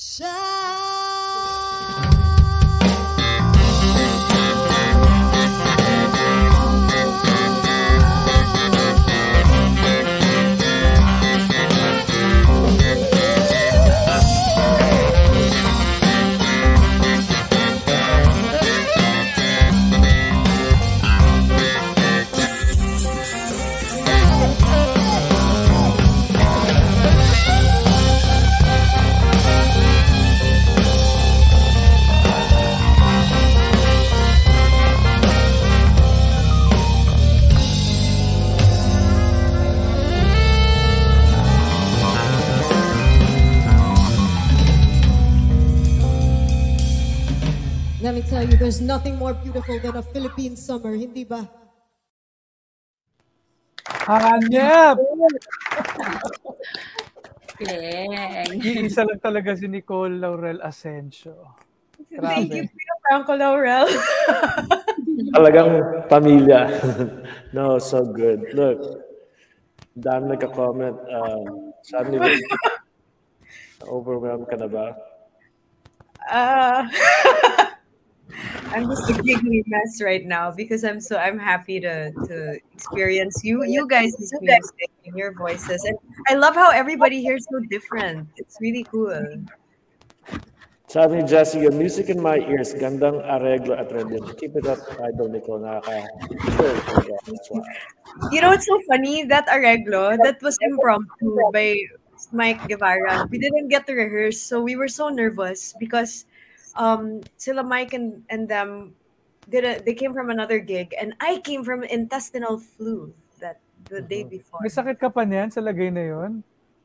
Let nothing more beautiful than a Philippine summer, hindi ba? Hanep! Galing. Iisa lang talaga si Nicole Laurel Asensio. Thank you, Grabe. Franco Laurel. Talagang pamilya. no, so good. Look, dami nagka-comment. Uh, sabi nila, overwhelmed ka na ba? Uh, I'm just a giggly mess right now because I'm so I'm happy to to experience you you guys' music and your voices and I love how everybody here is so different. It's really cool. Sabi ni Jessie, your music in my ears, gandang areglo at rhythm. Keep it up, idol Nicole. Nakaka- ah, That's why. You know it's so funny? That arreglo that was impromptu by Mike Guevara. We didn't get to rehearse, so we were so nervous because um sila Mike and, and them did a, they came from another gig and I came from intestinal flu that the day before. May sakit ka pa niyan sa lagay na yun?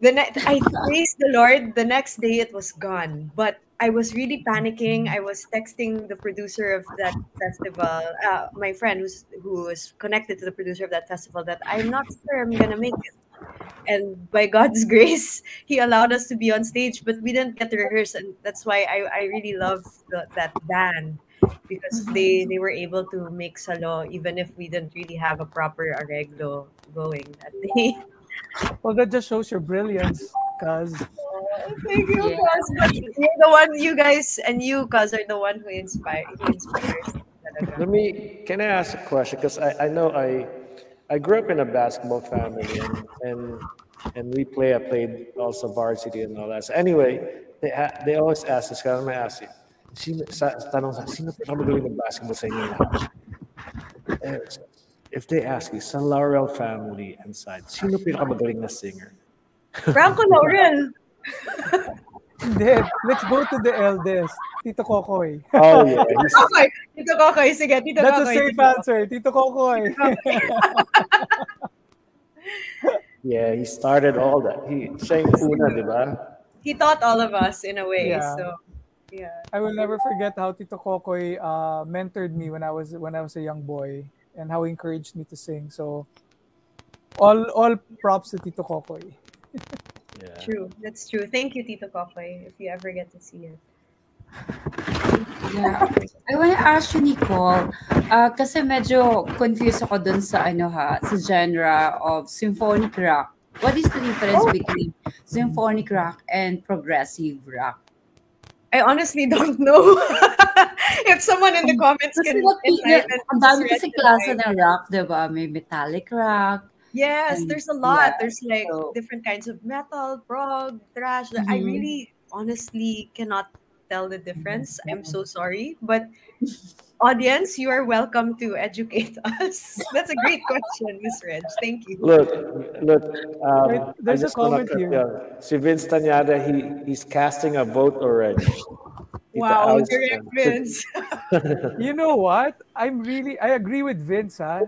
The ne- I praise the Lord. The next day it was gone, but I was really panicking. I was texting the producer of that festival, uh, my friend who's who was connected to the producer of that festival, that I'm not sure I'm gonna make it. And by God's grace, He allowed us to be on stage, but we didn't get to rehearse, and that's why I, I really love the, that band because they they were able to make salo even if we didn't really have a proper arreglo going that day. Well, that just shows your brilliance, cuz. Thank you, yeah. Cuz. You're the one, you guys, and you, Cuz, are the one who inspire, who inspires. Let me, can I ask a question? Because I, I know I, I grew up in a basketball family and, and, and we play, I played also varsity and all that. So anyway, they, they always ask this, kaya may ask you, sino, sa, tanong sa, sino pinakamagaling ng basketball sa inyo lahat? Eh, If they ask you, sa Laurel family and side, sino pinakamagaling na singer? Franco Laurel. Hindi. Let's go to the eldest. Tito Kokoy. Oh, yeah. He's- Kokoy. Tito Kokoy. Sige, Tito That's a Kokoy. safe Tito answer. Tito Kokoy. yeah, he started all that. He, siya yung una, di ba? He taught all of us in a way. Yeah. So, yeah. I will never forget how Tito Kokoy uh, mentored me when I was when I was a young boy and how he encouraged me to sing. So all all props to Tito Kokoy. True. That's true. Thank you, Tito Kokoy, if you ever get to see it. Yeah. I want to ask you, Nicole, ah, kasi medyo confused ako dun sa ano ha, sa genre of symphonic rock. What is the difference Oh. between symphonic rock and progressive rock? I honestly don't know. if someone in the comments Kasi can what enlighten ang dami Miss kasi Reg klase tonight. ng rock, di ba? May metallic rock. Yes, and- there's a lot. yeah, There's like so- different kinds of metal, prog, thrash. I Mhm. really honestly cannot tell the difference. I'm so sorry. But audience, you are welcome to educate us. That's a great question, Miss Reg. Thank you. Look, look. Um, Wait, there's a comment here. you. Si Vince Tañada, he he's casting a vote already. Wow, Alston. direct Vince. you know what? I'm really I agree with Vince, ha?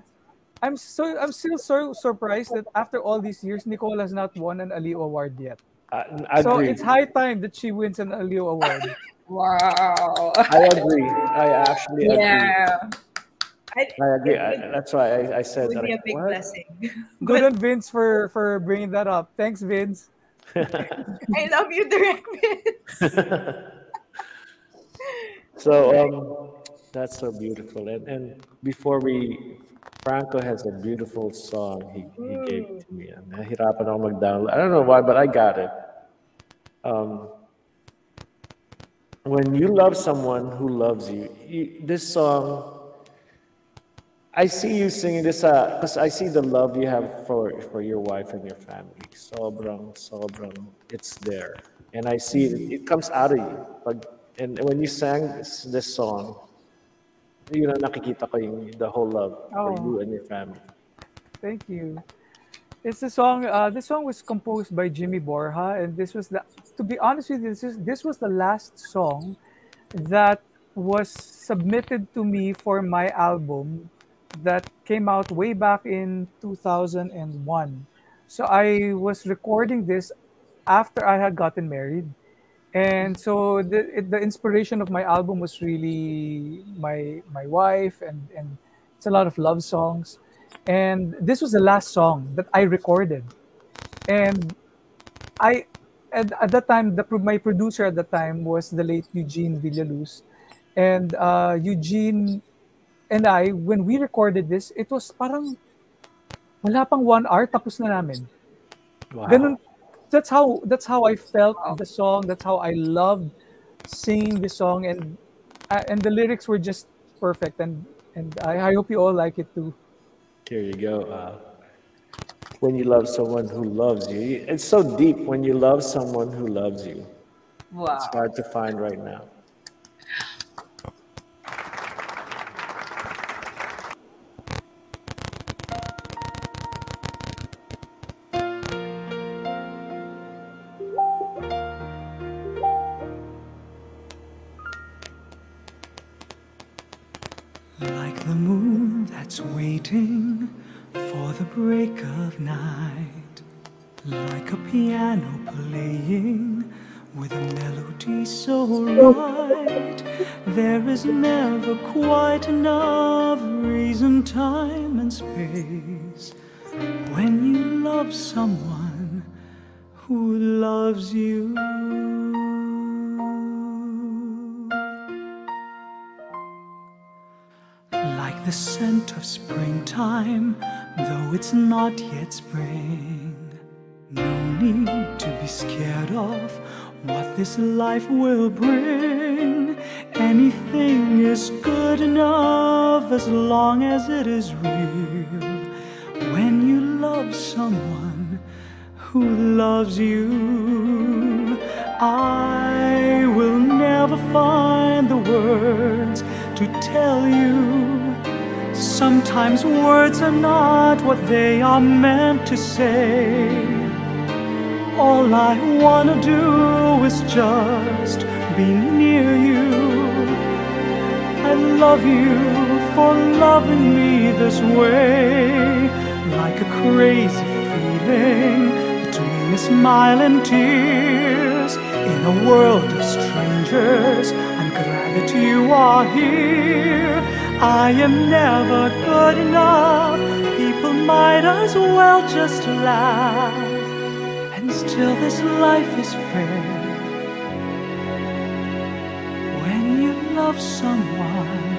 I'm so I'm still so surprised that after all these years, Nicole has not won an Aliw Award yet. I, I so agree. it's high time that she wins an Aliw Award. wow. I agree. I actually agree. Yeah. I, I agree. I, that's why I, I said would that. be a big What? blessing. Good on Vince for for bringing that up. Thanks, Vince. I love you, direct Vince. So um, that's so beautiful. And and before we, Franco has a beautiful song he, he gave it to me. And nahirapan ako mag-download. I don't know why, but I got it. Um, when you love someone who loves you, you this song. I see you singing this because I see the love you have for for your wife and your family. Sobrang, sobrang, it's there, and I see it. It comes out of you. Pag, and when you sang this, this song, yun ang nakikita ko yung the whole love for Oh. you and your family. Thank you. It's the song. Uh, this song was composed by Jimmy Borja, and this was the. To be honest with you, this is this was the last song that was submitted to me for my album that came out way back in 2001. So I was recording this after I had gotten married. And so the, the inspiration of my album was really my my wife and and it's a lot of love songs. And this was the last song that I recorded. And I at, at that time the my producer at the time was the late Eugene Villaluz. And uh, Eugene and I when we recorded this, it was parang wala pang one hour tapos na namin. Wow. Ganun, that's how that's how I felt the song. That's how I loved singing the song, and uh, and the lyrics were just perfect. And and I, I hope you all like it too. Here you go. Uh, when you love someone who loves you, it's so deep. When you love someone who loves you, Wow. it's hard to find right now. Piano playing with a melody so right. There is never quite enough reason, time, and space when you love someone who loves you. like the scent of springtime, though it's not yet spring. No need to be scared of what this life will bring. Anything is good enough as long as it is real. When you love someone who loves you, I will never find the words to tell you. Sometimes words are not what they are meant to say. All I wanna do is just be near you. I love you for loving me this way, like a crazy feeling between a smile and tears. In a world of strangers, I'm glad that you are here. I am never good enough people might as well just laugh. And still, this life is fair. When you love someone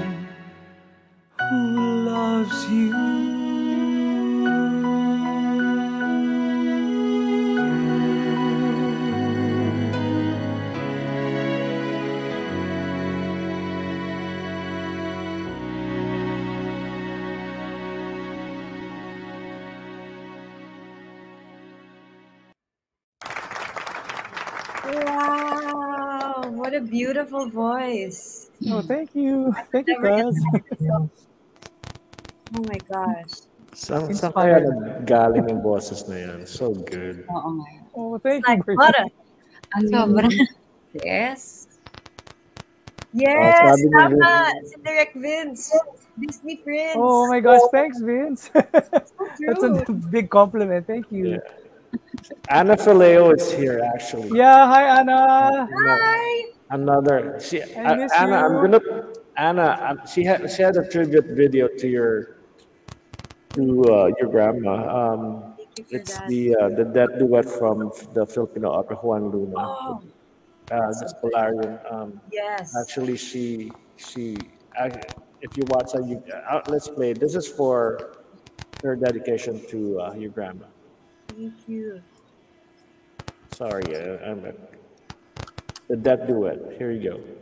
a beautiful voice. Oh, thank you. Thank you, guys. Oh my gosh. Saan, saan kaya galing yung boses na yan? So good. Oh, oh Oo nga. Oh, thank Like you. butter. Sobra. Yes. Yes, sabi ni tama. Si Direct Vince. Disney Prince. Oh my gosh, thanks, Vince. That's a big compliment. Thank you. Anna Fileo is here, actually. Yeah, hi Anna. Hi. Another. She, I miss Anna, I'm gonna. Anna, um, she had she had a tribute video to your to uh, your grandma. Um, it's the uh, the that duet from the Filipino opera Juan Luna. Oh. Uh, this Spoliarium. Um, Yes. Actually, she she. I, if you watch, uh, you, uh, let's play. This is for her dedication to uh, your grandma. Thank you. Sorry, uh, I'm that duet. Here you go.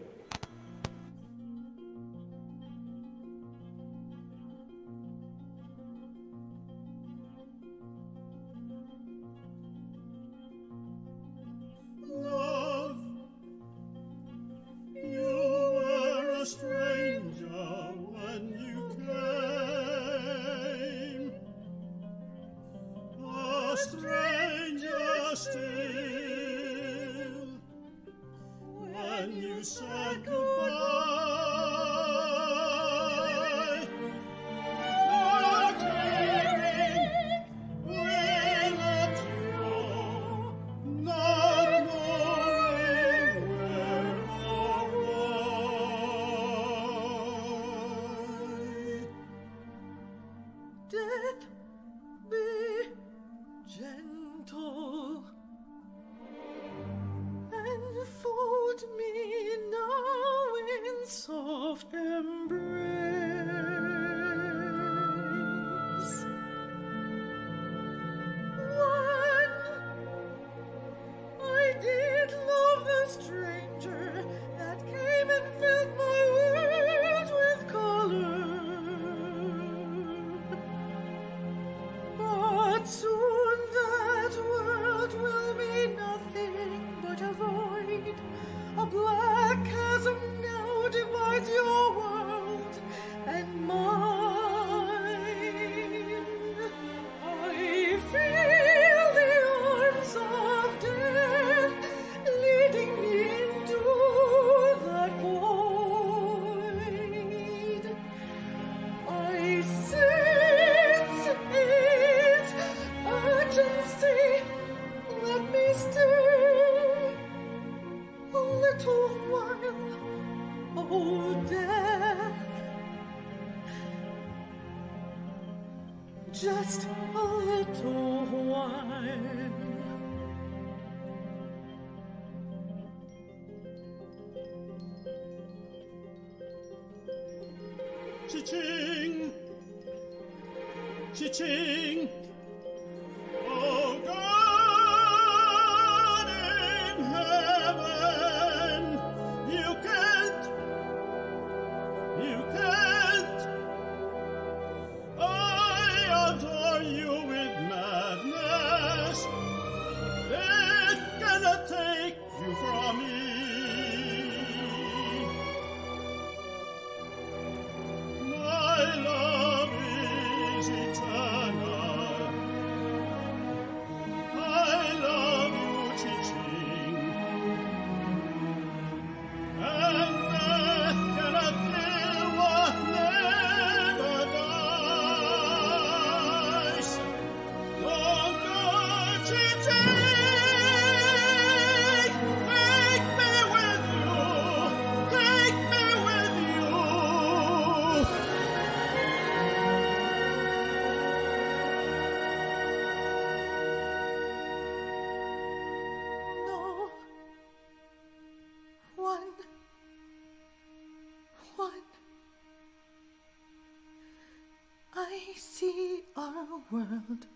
Our world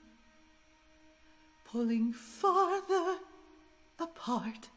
pulling farther apart.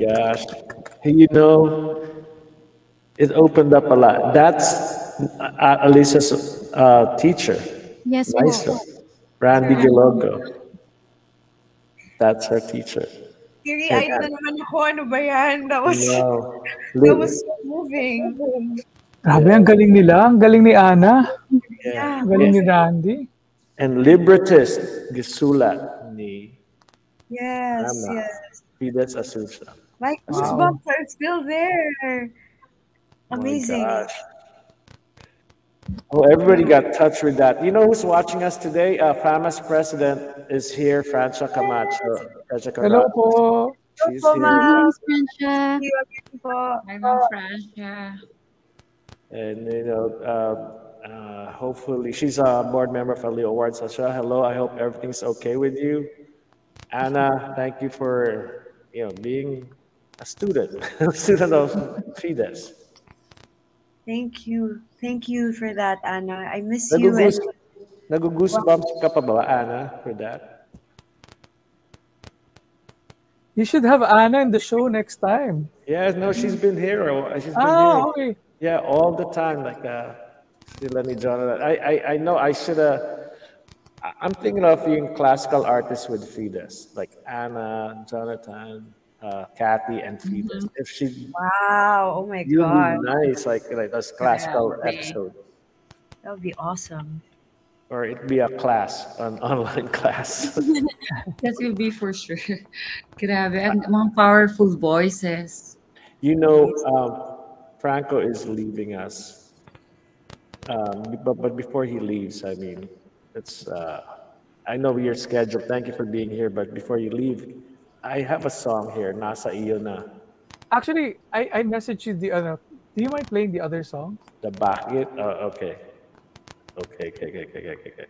Gosh. You know, it opened up a lot. That's uh, Alisah's uh, teacher. Yes, po. Maestro. Randy Gilogo. That's her teacher. Teary Okay. eyed na naman ako. Ano ba yan? That was, No. that was so moving. Grabe, ang galing nila. Ang galing ni Ana. Yeah. Ang galing ni Randy. And librettist, gisulat ni Yes, Ama. yes. Fides Asusa. My Wow. goosebumps are still there. Amazing. Oh my gosh. Oh, everybody got touched with that. You know who's watching us today? Uh, FAMAS president is here, Francia Camacho. Francia Hello Camacho. po. She's Hello, here. ma'am. Francia. Hi, Ma'am Francia. And, you know, uh, uh, hopefully, she's a board member of Aliw Awards. Asha, hello. I hope everything's okay with you. Anna, thank you for, you know, being a student, a student of Fides. Thank you. Thank you for that, Anna. I miss you. Nagugus, And nagugoosebumps ka pa ba, Anna, for that? You should have Anna in the show next time. Yeah, no, she's been here. She's been Ah, here. okay. Yeah, all the time. Like, uh, me ni Jonathan. I, I, I know I should have. I'm thinking of being classical artists with Fides, like Anna, Jonathan, uh, Kathy, and Fides. If she, Wow. Oh my god. be nice, like like those classical Yeah. episodes, That would be awesome. or it'd be a class, an online class. That will be for sure. Grabe. And mga powerful voices. You know, um, Franco is leaving us. Um, but, but before he leaves, I mean, it's, uh, I know your schedule. Thank you for being here. But before you leave, I have a song here, Nasa Iyo Na, Actually, I, I messaged you the other. Do you mind playing the other song? the Bakit. Uh, okay. Okay, okay, okay, okay, okay, okay.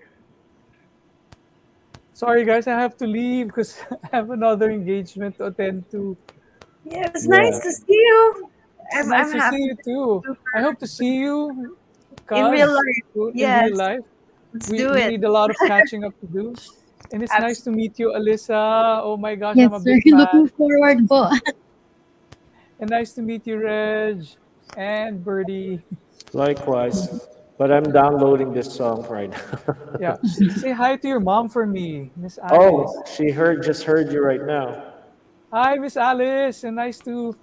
Sorry, guys, I have to leave because I have another engagement to attend to. Yeah, it's Yeah. nice to see you. I'm, nice I'm to happy. see you too. I hope to see you In real life. In Yes. real life. Let's we, do we need a lot of catching up to do. And it's nice to meet you, Alisah. Oh my gosh, Yes, I'm a sir. big fan. Looking forward po. And nice to meet you, Reg and Birdie. Likewise. But I'm downloading this song right now. Yeah. Say hi to your mom for me, Miss Alice. oh, she heard, just heard you right now. Hi, Miss Alice, and nice to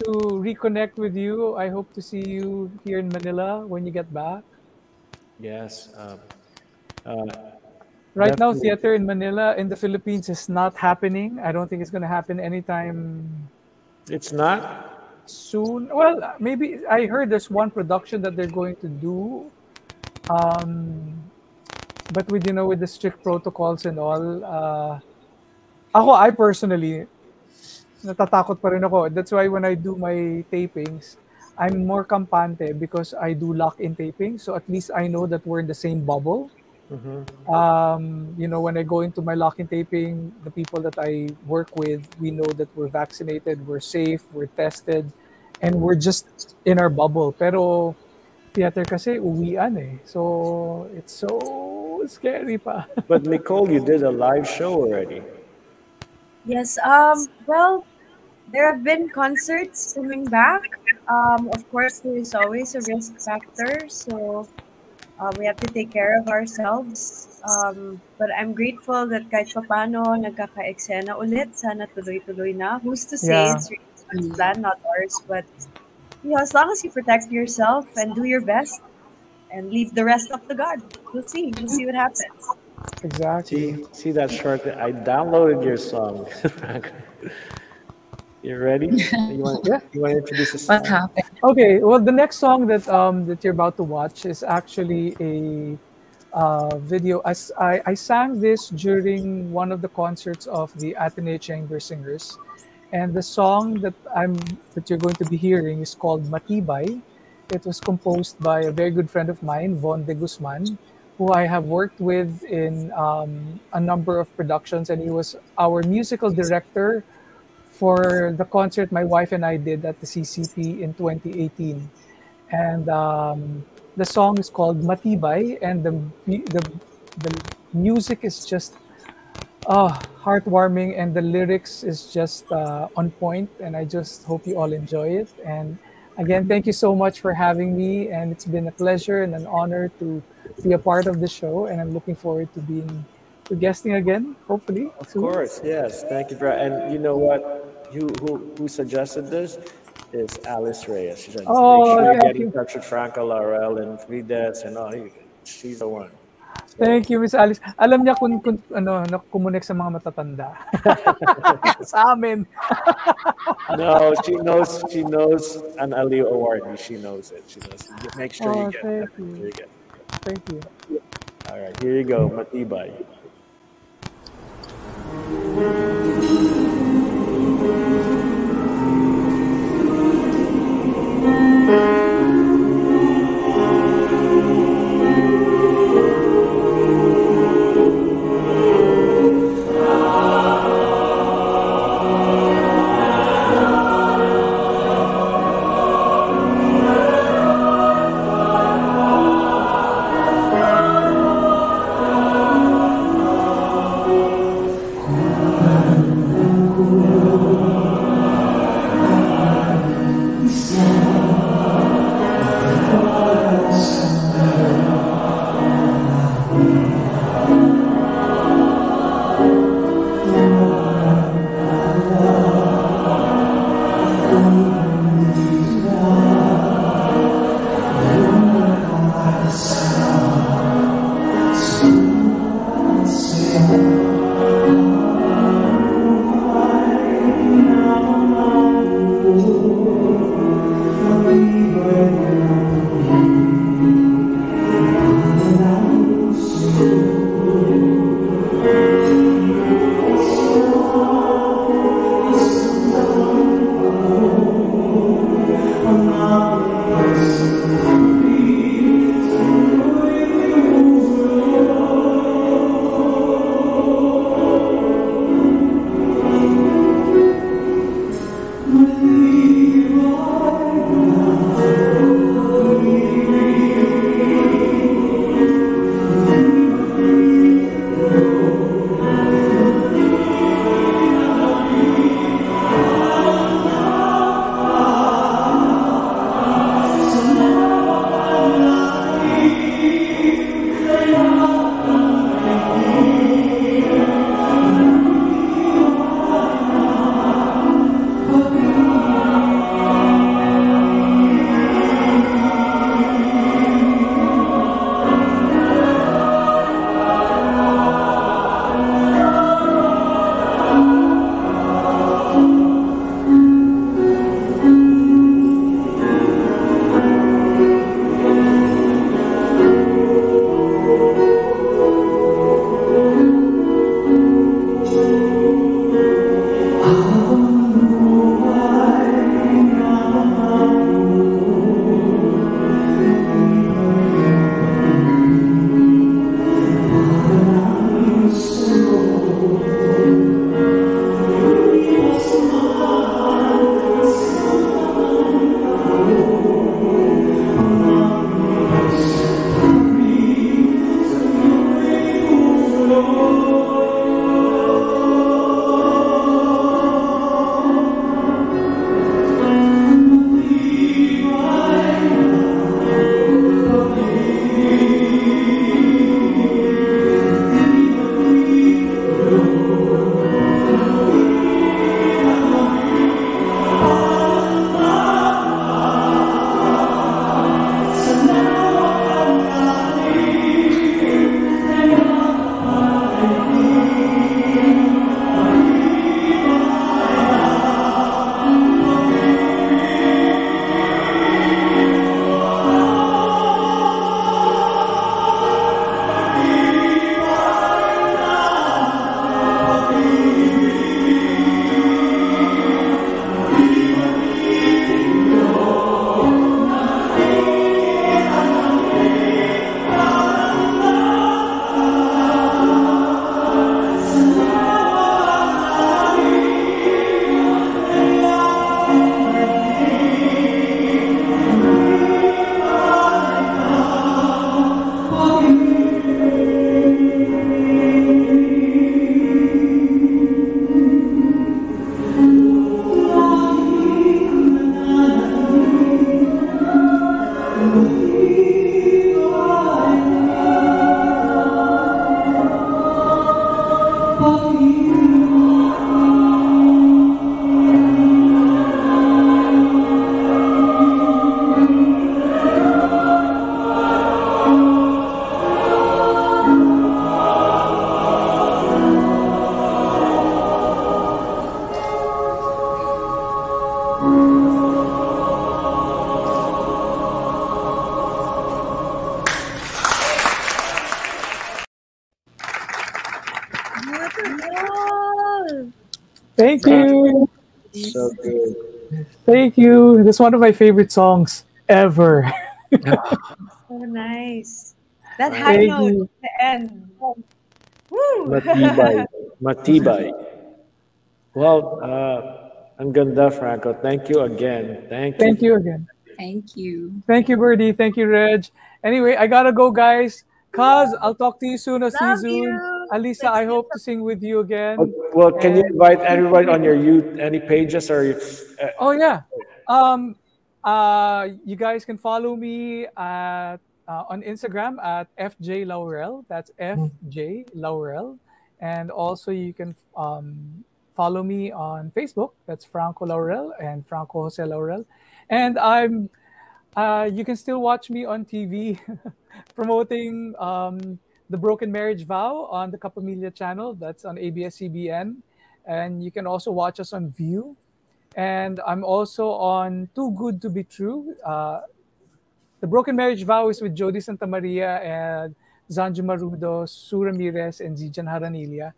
to reconnect with you. I hope to see you here in Manila when you get back. Yes. Um, uh, Right now, theater in Manila in the Philippines is not happening. I don't think it's going to happen anytime It's not. soon. Well, maybe I heard there's one production that they're going to do. Um, but with you know with the strict protocols and all, uh, ako I personally natatakot pa rin ako. That's why when I do my tapings, I'm more kampante because I do lock-in taping. So at least I know that we're in the same bubble. Mhm. Um, you know, when I go into my lock-in taping, the people that I work with, we know that we're vaccinated, we're safe, we're tested, and we're just in our bubble. Pero theater kasi uwian eh. So it's so scary pa. But Nicole, you did a live show already. Yes. Um. Well, there have been concerts coming back. Um. Of course, there is always a risk factor, so uh, we have to take care of ourselves. Um. But I'm grateful that kahit papano nagkaka-eksena ulit. Sana tuloy-tuloy na. Who's to say Yeah. it's God's plan, not ours? But you know, as long as you protect yourself and do your best, and leave the rest up to God, we'll see. We'll see what happens. Exactly. See, see that short? I downloaded your song, Franco. You ready? You want, Yeah. you want to introduce the song? What happened? Okay, well, the next song that um that you're about to watch is actually a uh, video. As I, I sang this during one of the concerts of the Ateneo Chamber Singers, and the song that I'm that you're going to be hearing is called Matibay. It was composed by a very good friend of mine, Von de Guzman, who I have worked with in um, a number of productions, and he was our musical director for the concert my wife and I did at the CCP in 2018. And um, the song is called Matibay, and the the the music is just uh, heartwarming, and the lyrics is just uh, on point. And I just hope you all enjoy it. And again, thank you so much for having me, and it's been a pleasure and an honor to be a part of the show. And I'm looking forward to being to guesting again, hopefully. Of course, yes. Thank you, for And you know what? Who who who suggested this is Alice Reyes. She said, Oh, make sure you thank get in you. touch with Franco Laurel and Fides and all. She's the one. Thank you, Miss Alice. Alam niya kung, kung ano, nakumunik sa mga matatanda. sa amin. No, she knows. She knows an Aliw award. She knows it. She knows. It. Make sure Oh, you get. thank it. you. Sure you get. it. Thank you. All right, here you go, Matibay. Thank you. That's one of my favorite songs ever. So nice. That Thank high note you. at the end. Woo! Matibay. Matibay. Well, uh, ang ganda, Franco. Thank you again. Thank you. Thank you again. Thank you. Thank you, Birdie. Thank you, Reg. Anyway, I gotta go, guys. Cuz, I'll talk to you soon. I'll see you soon. Alisah, I hope to sing with you again. Well, can you invite everyone on your youth any pages or if, uh, Oh yeah. Um uh you guys can follow me at uh, on Instagram at FJ Laurel. That's FJ Laurel. And also you can um follow me on Facebook. That's Franco Laurel and Franco Jose Laurel. And I'm uh you can still watch me on TV promoting um the Broken Marriage Vow on the Kapamilya channel. That's on ABS-CBN. And you can also watch us on View and I'm also on Too Good to Be True. Uh, the Broken Marriage Vow is with Jodi Santa Maria and Zanjoe Marudo, Sue Ramirez, and Zaijian Jaranilla.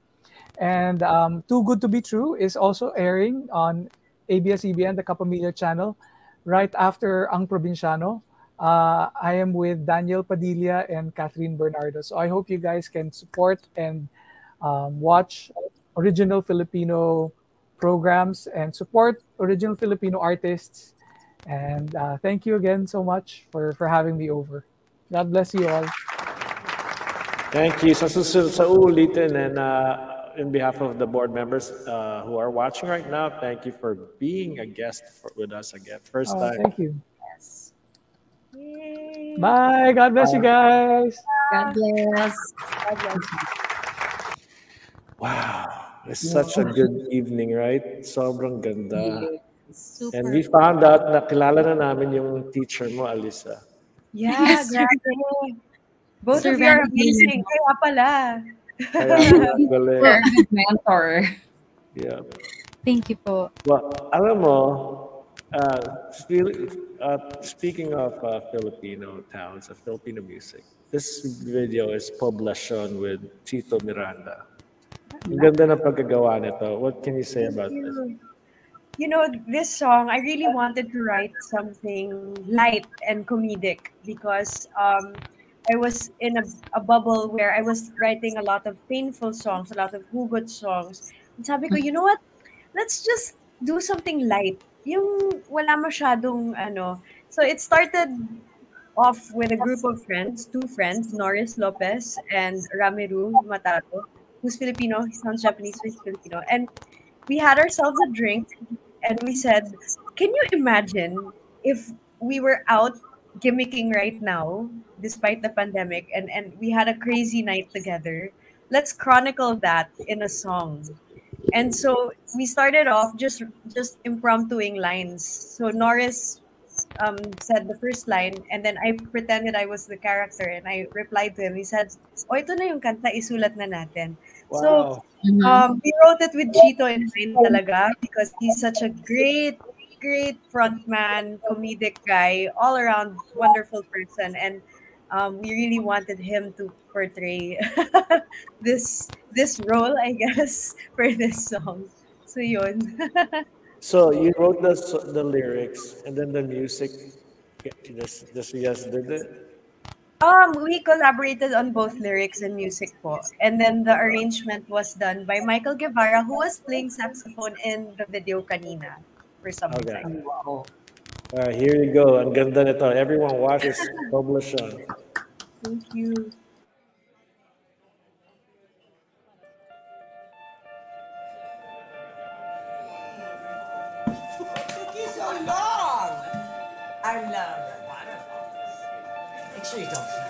And um, Too Good to Be True is also airing on ABS-CBN, the Kapamilya channel, right after Ang Probinsyano. Uh, I am with Daniel Padilla and Kathryn Bernardo. So I hope you guys can support and um, watch original Filipino programs and support original Filipino artists. And uh, thank you again so much for, for having me over. God bless you all. Thank you. Sa susunod sa uulitin and uh, in behalf of the board members uh, who are watching right now, thank you for being a guest for, with us again. First Oh, time. thank you. Bye. God bless you guys. God bless. God bless. Wow. It's such a good evening, right? Sobrang ganda. Super. And we found out na kilala na namin yung teacher mo, Alisah. Yeah, Yes, grabe. Both Sir of you are amazing. Kaya pala. Kaya ang galing. You're a good mentor. Yeah. Thank you po. Well, alam mo, uh, still, uh, speaking of uh, Filipino towns, of Filipino music, this video is Poblacion with Chito Miranda. Ganda pagkagawa nito. What can you say about this? you. You know, this song, I really wanted to write something light and comedic because um, I was in a, a bubble where I was writing a lot of painful songs, a lot of hugot songs. And sabi ko, you know what? Let's just do something light. Yung wala masyadong ano. So it started off with a group of friends, two friends, Norris Lopez and Ramiru Matato, who's Filipino. He sounds Japanese, but he's Filipino. And we had ourselves a drink and we said, Can you imagine if we were out gimmicking right now, despite the pandemic, and, and we had a crazy night together? Let's chronicle that in a song. And so we started off just just impromptuing lines. So Norris um, said the first line, and then I pretended I was the character, and I replied to him. He said, "O ito na yung kanta, isulat na natin." So Mhm. um, we wrote it with Chito in mind talaga because he's such a great, great frontman, comedic guy, all around wonderful person, and um, we really wanted him to portray this this role, I guess, for this song. So yun. So you wrote the, the lyrics and then the music, just, just yes, did it? Um, we collaborated on both lyrics and music po. And then the arrangement was done by Michael Guevara, who was playing saxophone in the video kanina for some Okay. Wow. All right, here you go. Ang ganda nito. Everyone watch this Poblacion. Thank you. I love. Make sure you don't.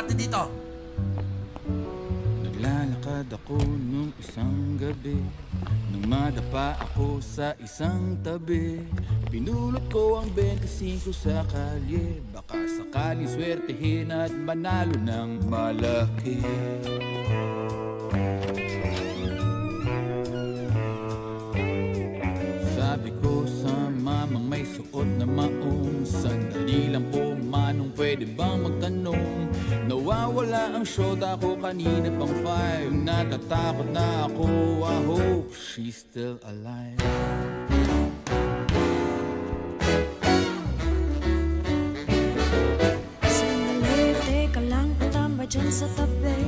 Party dito. Naglalakad ako nung isang gabi. Nung madapa ako sa isang tabi. Pinulot ko ang 25 sa kalye. Baka sakaling swertehin at manalo ng malaki Nawawala ang syota ko kanina pang five. Natatakot na ako, I hope she's still alive. Sandali, teka lang, patamba dyan sa tabi.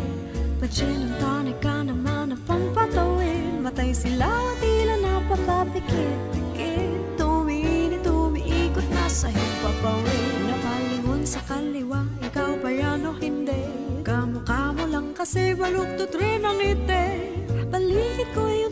Pa-gin and tonic ka naman ang pampatawid Matay sila, tila napapapikit-pikit. Tumiinit, tumiikot na sa'yo papawid kasi baluktot rin ang ngiti. Paligid ko ay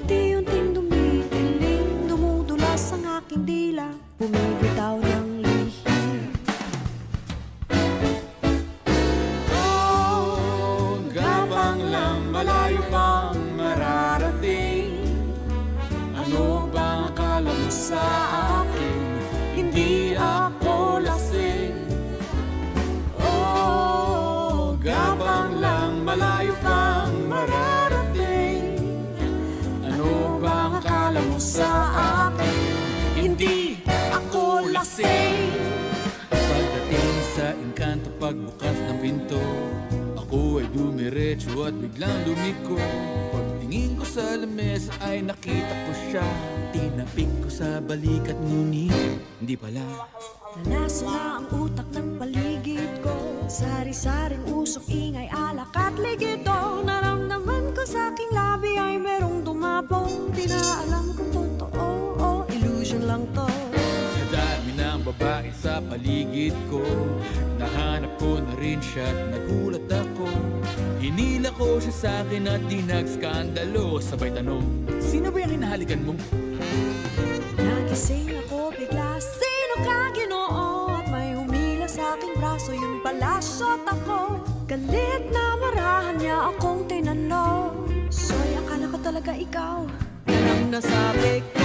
nakita ko siya Tinapik ko sa balikat ngunit Hindi pala. Nanasa na ang utak ng paligid ko Sari-saring usok, ingay, alak at ligito Naramdaman ko sa aking labi ay merong dumapong Di na alam kung totoo o illusion lang to. Sa dami ng babae sa paligid ko Nahanap ko na rin siya at nagulat ako Hinila ko siya sa akin at di nagskandalo Sabay tanong, sino ba yung hinahalikan mo? Nagising ako bigla, sino ka ginoo? At may humila sa aking braso, yun pala shot ako Galit na marahan niya akong tinanong Soy, akala ko talaga ikaw Yan ang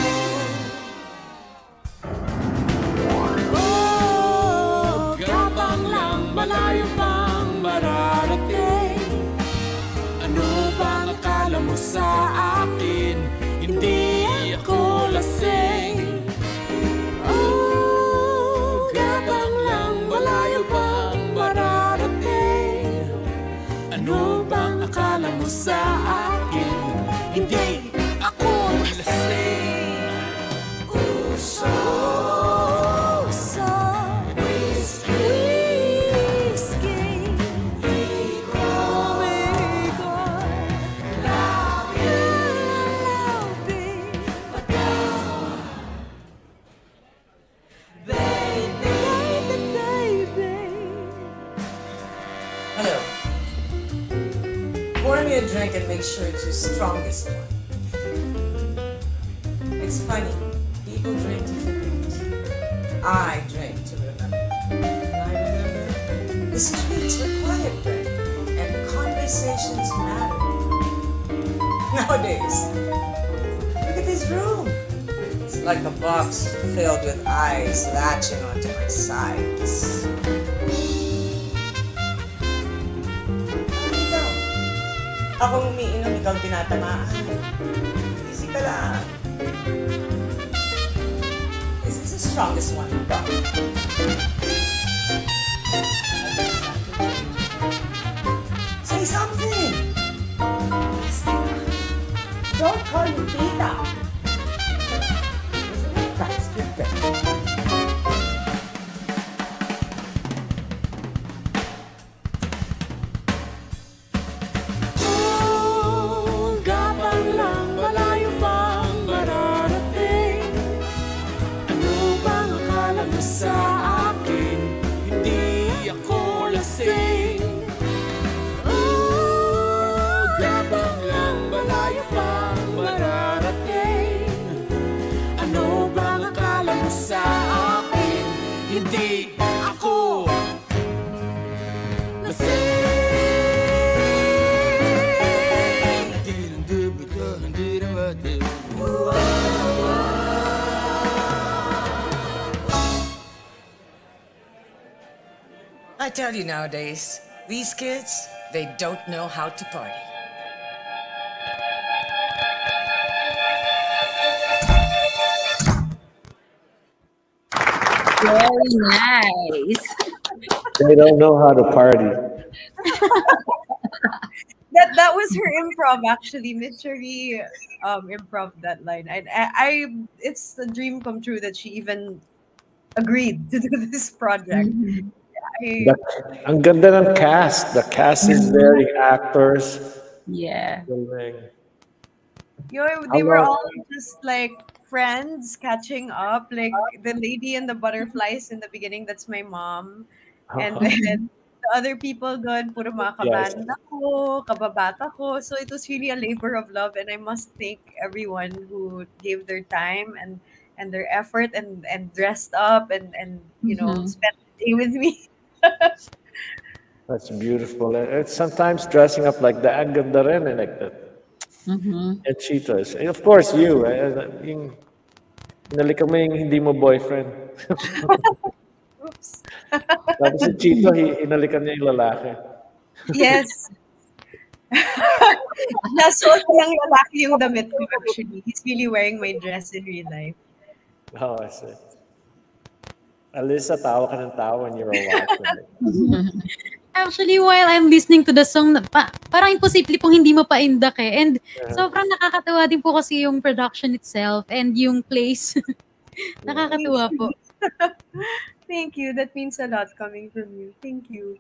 sa akin? Hindi ako lasing Oh, gabang lang malayo pang mararating Ano bang akala mo sa akin? Sure it's your strongest one. It's funny. People drink to forget. I drink to remember. I remember the streets were quiet then, and conversations mattered. Nowadays, look at this room. It's like a box filled with eyes latching onto my sides. Ako umiinom, ikaw tinatamaan. Easy ka lang. Is this the strongest one? Say something! Don't call me Tita! I tell you nowadays, these kids, they don't know how to party. Very nice. They don't know how to party. that that was her improv actually. Miss Cherie um improv that line. And I, I it's a dream come true that she even agreed to do this project. I, The, ang ganda ng cast. The cast is there, the actors. Yeah. You they were all just like friends catching up. Like the lady and the butterflies in the beginning, that's my mom. And then the other people doon, puro mga Yes. ko, kababata ko. So it was really a labor of love. And I must thank everyone who gave their time and and their effort and and dressed up and and you know Mhm. spent the day with me. That's beautiful. And It's sometimes dressing up like the ganda rin, eh, like that. Mm-hmm. And Chito's. And of course, you. eh, Yung, inalikan mo yung hindi mo boyfriend. Oops. Tapos si Chito, hi- inalikan niya yung lalaki. Yes. Nasuot ng lalaki yung damit ko actually. He's really wearing my dress in real life. Oh, I see. Alisah, tawa ka ng tawa when you're watching. Actually, while I'm listening to the song, na- pa, parang imposible pong hindi mapaindak eh. And Yeah. sobrang nakakatawa din po kasi yung production itself and yung place. nakakatuwa po. Thank you. That means a lot coming from you. Thank you.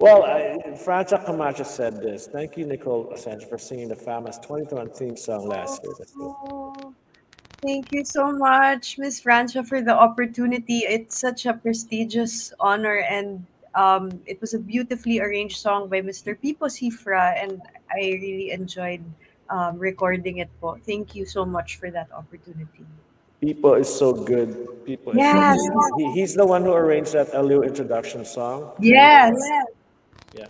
Well, I, Francia Camacho said this. Thank you, Nicole Asensio, for singing the famous 2021 theme song last year. That's good. Thank you so much, Miss Francia, for the opportunity. It's such a prestigious honor, and um, it was a beautifully arranged song by Mr. Pipo Cifra, and I really enjoyed um, recording it. Po. Thank you so much for that opportunity. Pipo is so good. Pipo is Yes. so good. He, he's the one who arranged that LU introduction song. Yes. Yeah.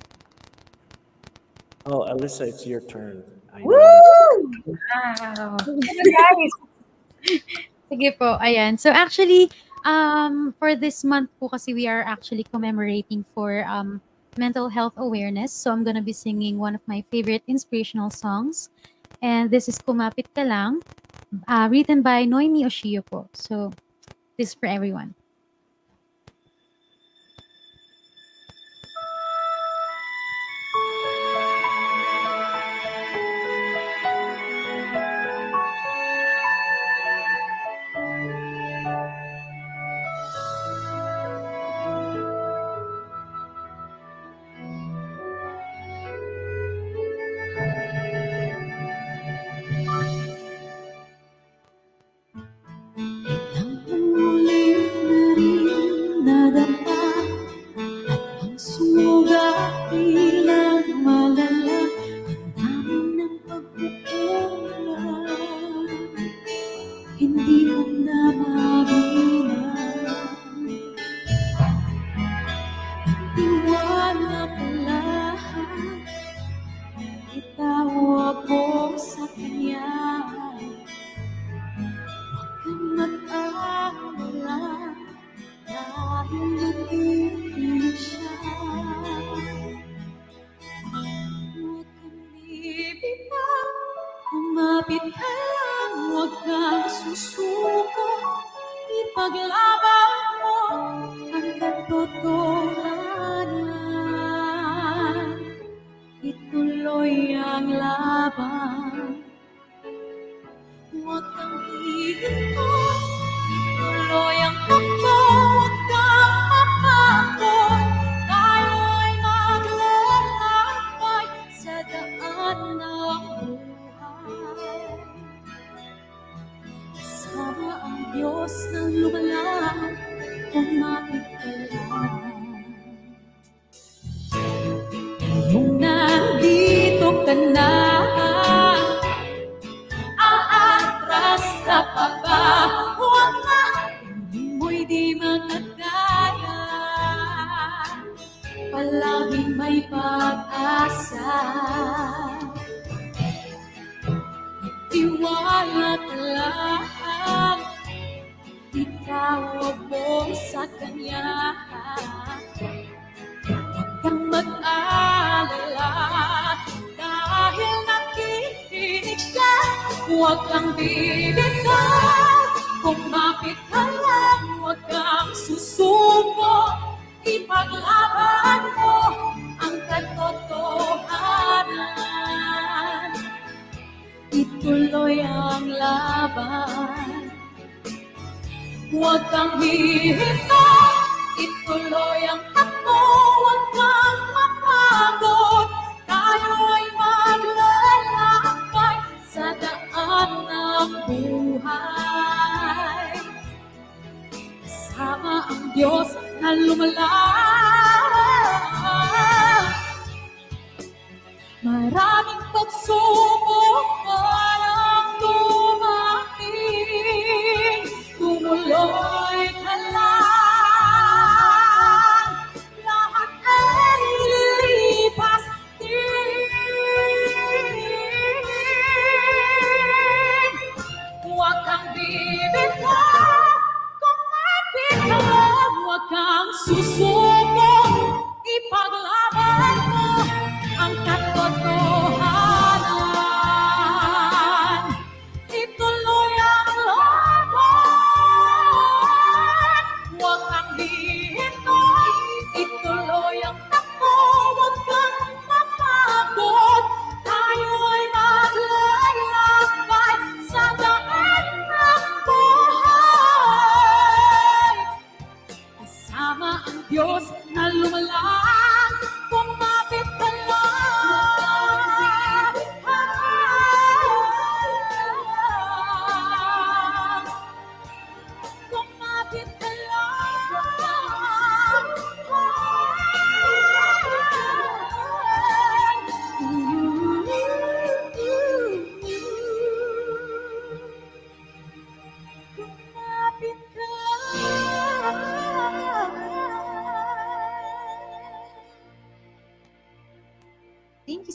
Oh, Alisah, it's your turn. I know. Woo! Wow. guys. Sige po, ayan. So actually, um, for this month po kasi we are actually commemorating for um, mental health awareness. So I'm gonna be singing one of my favorite inspirational songs. And this is Kumapit Ka Lang, uh, written by Noemi Oshio po. So this is for everyone.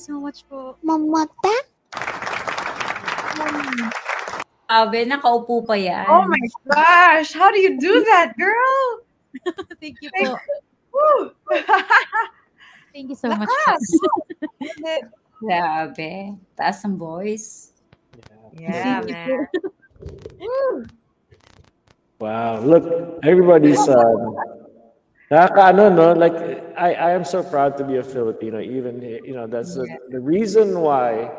So much po. Mamata? Sabi, nakaupo pa yan. Oh my gosh, how do you do that, girl? Thank you Like, po. Thank you so much po. Lakas. Grabe. Taas ng voice. Yeah, Thank man. Wow, look, everybody's uh, nakakaano, no? Like, I, I am so proud to be a Filipino. Even, you know, that's the, the reason why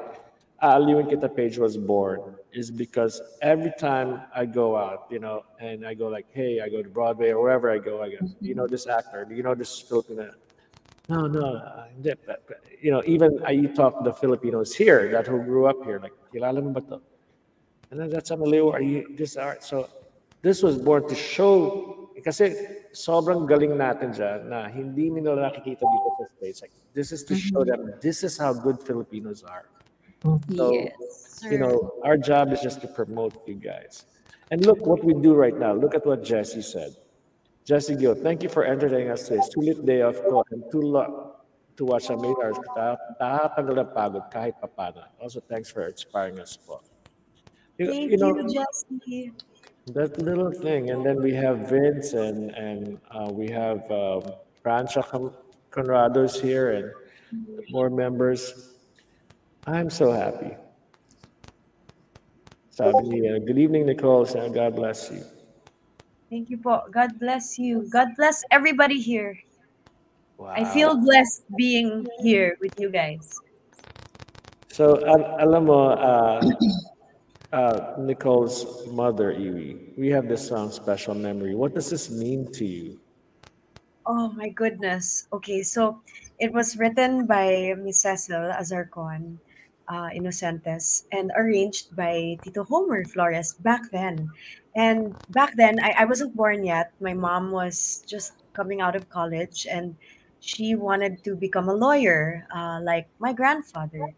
Aliwin Kita page was born is because every time I go out, you know, and I go like, hey, I go to Broadway or wherever I go, I go, do you know this actor? Do you know this Filipino? No, no, hindi. But- but, You know, even I you talk to the Filipinos here that who grew up here, like, kilala mo ba to? And then that's Amaleo, are you this art? So this was born to show, Eh, kasi sobrang galing natin dyan na hindi nila nakikita dito sa States. Like, this is to show mm-hmm. them this is how good Filipinos are. So, Yes, you know, our job is just to promote you guys. And look what we do right now. Look at what Jesse said. Jesse Gil, thank you for entertaining us today. Sulit day off ko and too long to watch ang late hours. Nakakatanggal ng pagod kahit papana. Also, thanks for inspiring us po. You, Thank you know, you, Jessie. That little thing. And then we have Vince and, and uh, we have um, Francia Con- Conrado's here and more members. I'm so happy. Sabi niya, good evening, Nicole. Sabi, God bless you. Thank you Paul. God bless you. God bless everybody here. Wow. I feel blessed being here with you guys. So, al- alam mo, uh, uh, Nicole's mother, Iwi, we have this song, Special Memory. What does this mean to you? Oh my goodness. Okay, so it was written by Miss Cecil Azarcon uh, Innocentes and arranged by Tito Homer Flores back then. And back then, I, I wasn't born yet. My mom was just coming out of college and she wanted to become a lawyer, uh, like my grandfather.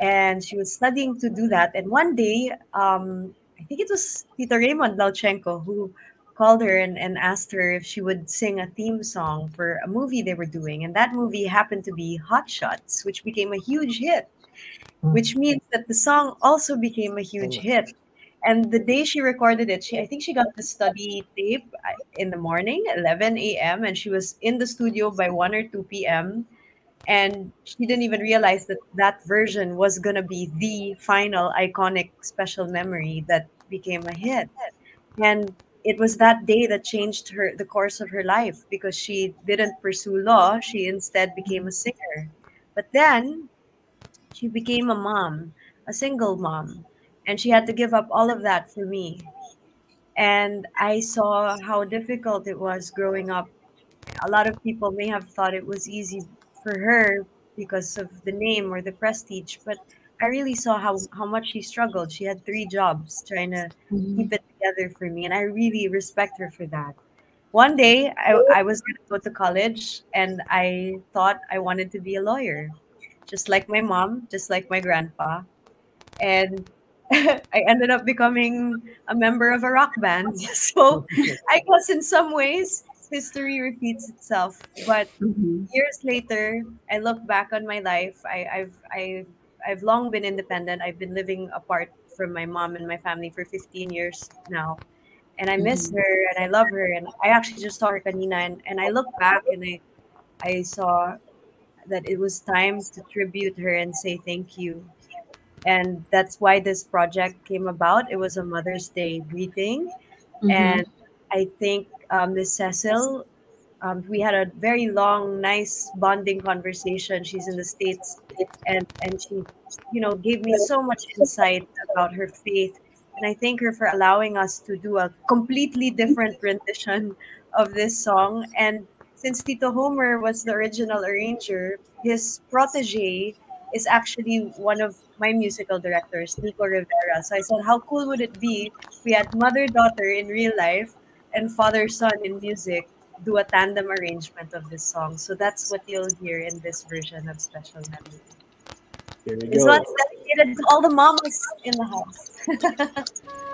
And she was studying to do that. And one day, um, I think it was Tito Raymond Lauchengco who called her and, and asked her if she would sing a theme song for a movie they were doing. And that movie happened to be Hot Shots, which became a huge hit, which means that the song also became a huge hit. And the day she recorded it, she I think she got the study tape uh, in the morning, 11 a.m., and she was in the studio by 1 or 2 p.m. And she didn't even realize that that version was going to be the final iconic special memory that became a hit. And it was that day that changed her the course of her life because she didn't pursue law. She instead became a singer. But then she became a mom a single mom. And she had to give up all of that for me. And i saw how difficult it was growing up. A lot of people may have thought it was easy for her because of the name or the prestige but i really saw how, how much she struggled. She had three jobs trying to mm-hmm. keep it together for me and i really respect her for that. One day i, I was going to go to college and i thought i wanted to be a lawyer just like my mom just like my grandpa and I ended up becoming a member of a rock band. So oh, I guess in some ways history repeats itself. But years later, I look back on my life. I, I've I've I've long been independent. I've been living apart from my mom and my family for 15 years now. And I miss Mhm. her and I love her. And I actually just saw her kanina and, and I look back and I I saw that it was time to tribute her and say thank you and that's why this project came about. It was a Mother's Day greeting, Mhm. and I think um, Miss Cecil, um, we had a very long, nice bonding conversation. She's in the states, and and she, you know, gave me so much insight about her faith, and I thank her for allowing us to do a completely different rendition of this song. And since Tito Homer was the original arranger, his protege is actually one of my musical directors, Nico Rivera. So I said, how cool would it be if we had mother daughter in real life and father son in music do a tandem arrangement of this song? So that's what you'll hear in this version of Special Memory. Here we This go. one's dedicated to all the mamas in the house.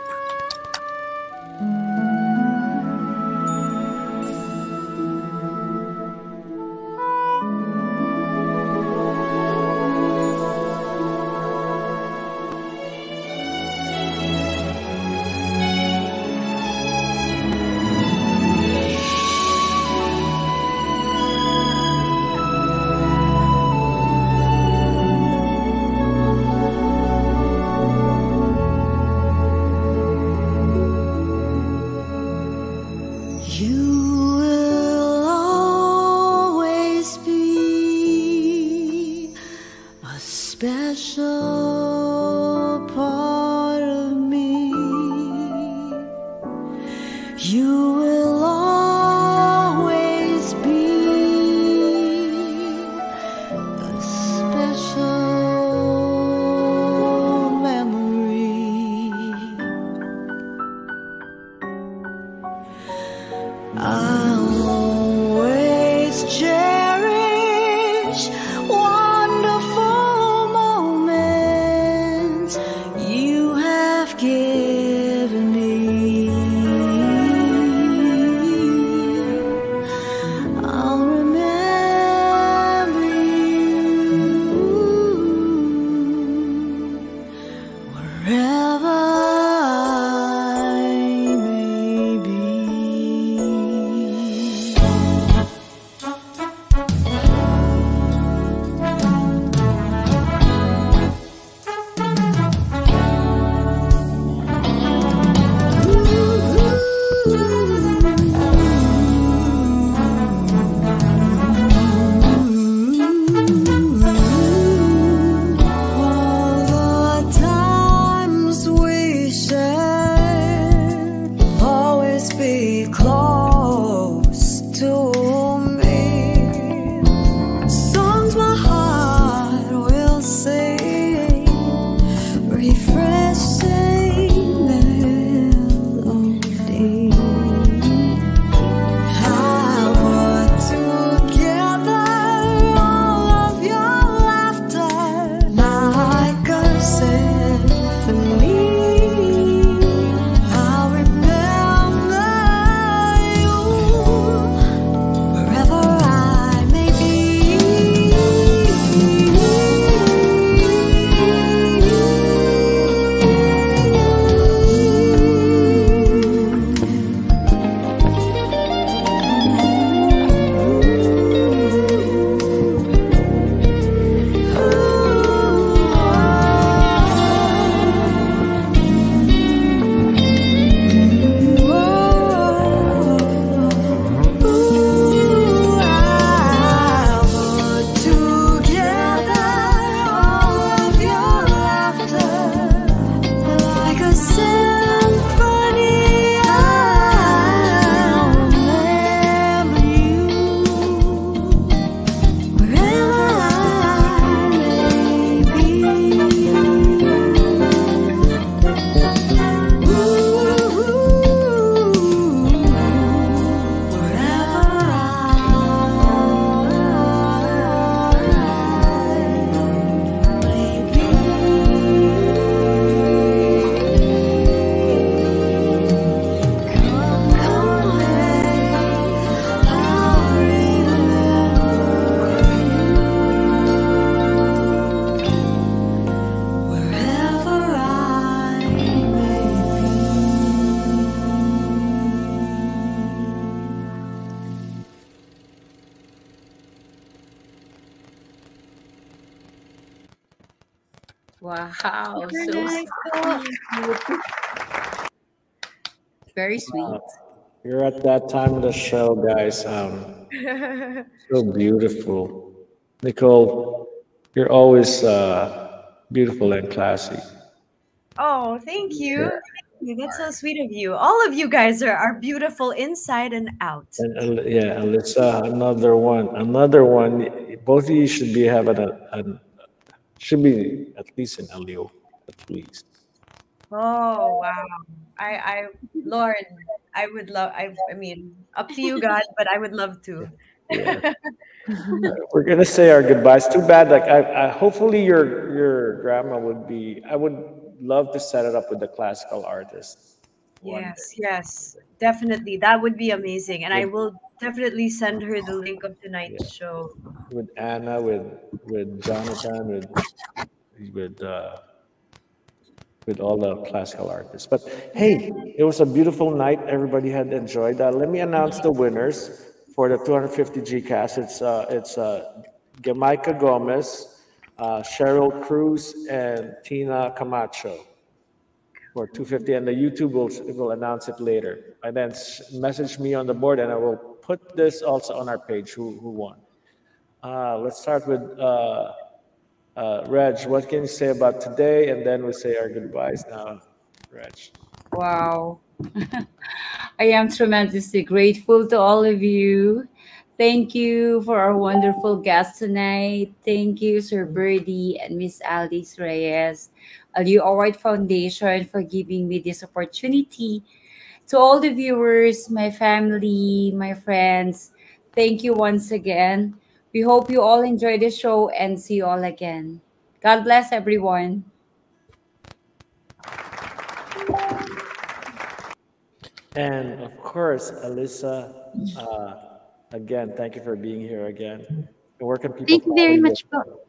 At that time of the show, guys. Um, so beautiful. Nicole, you're always uh, beautiful and classy. Oh, thank you. Yeah. Thank you. That's so sweet of you. All of you guys are, are beautiful inside and out. And Al- yeah, Alisah, another one, another one. Both of you should be having a, a should be at least an LEO, at least. Oh wow. I I Lord, I would love I I mean, up to you guys, but I would love to. We're gonna say our goodbyes. Too bad. Like I, I hopefully your your grandma would be. I would love to set it up with the classical artist. Yes, yes. Definitely. That would be amazing. And I will definitely send her the link of tonight's show. with Anna, with with Jonathan, with with uh, with all the classical artists. But hey, it was a beautiful night. Everybody had enjoyed that. Let me announce the winners for the 250 GCash. It's uh, it's uh, Jamaica Gomez, uh, Cheryl Cruz, and Tina Camacho for 250. And the YouTube will will announce it later. And then message me on the board, and I will put this also on our page. Who who won? Uh, let's start with uh, uh, Reg. What can you say about today? And then we say our goodbyes now, Reg. Wow. I am tremendously grateful to all of you. Thank you for our wonderful guests tonight. Thank you, Sir Birdie and Miss Alice Reyes, Aliw Award Foundation for giving me this opportunity. To all the viewers, my family, my friends, thank you once again. We hope you all enjoy the show and see you all again. God bless everyone. And of course, Alisah, uh, again, thank you for being here again. Where can people Thank you follow very you? much po.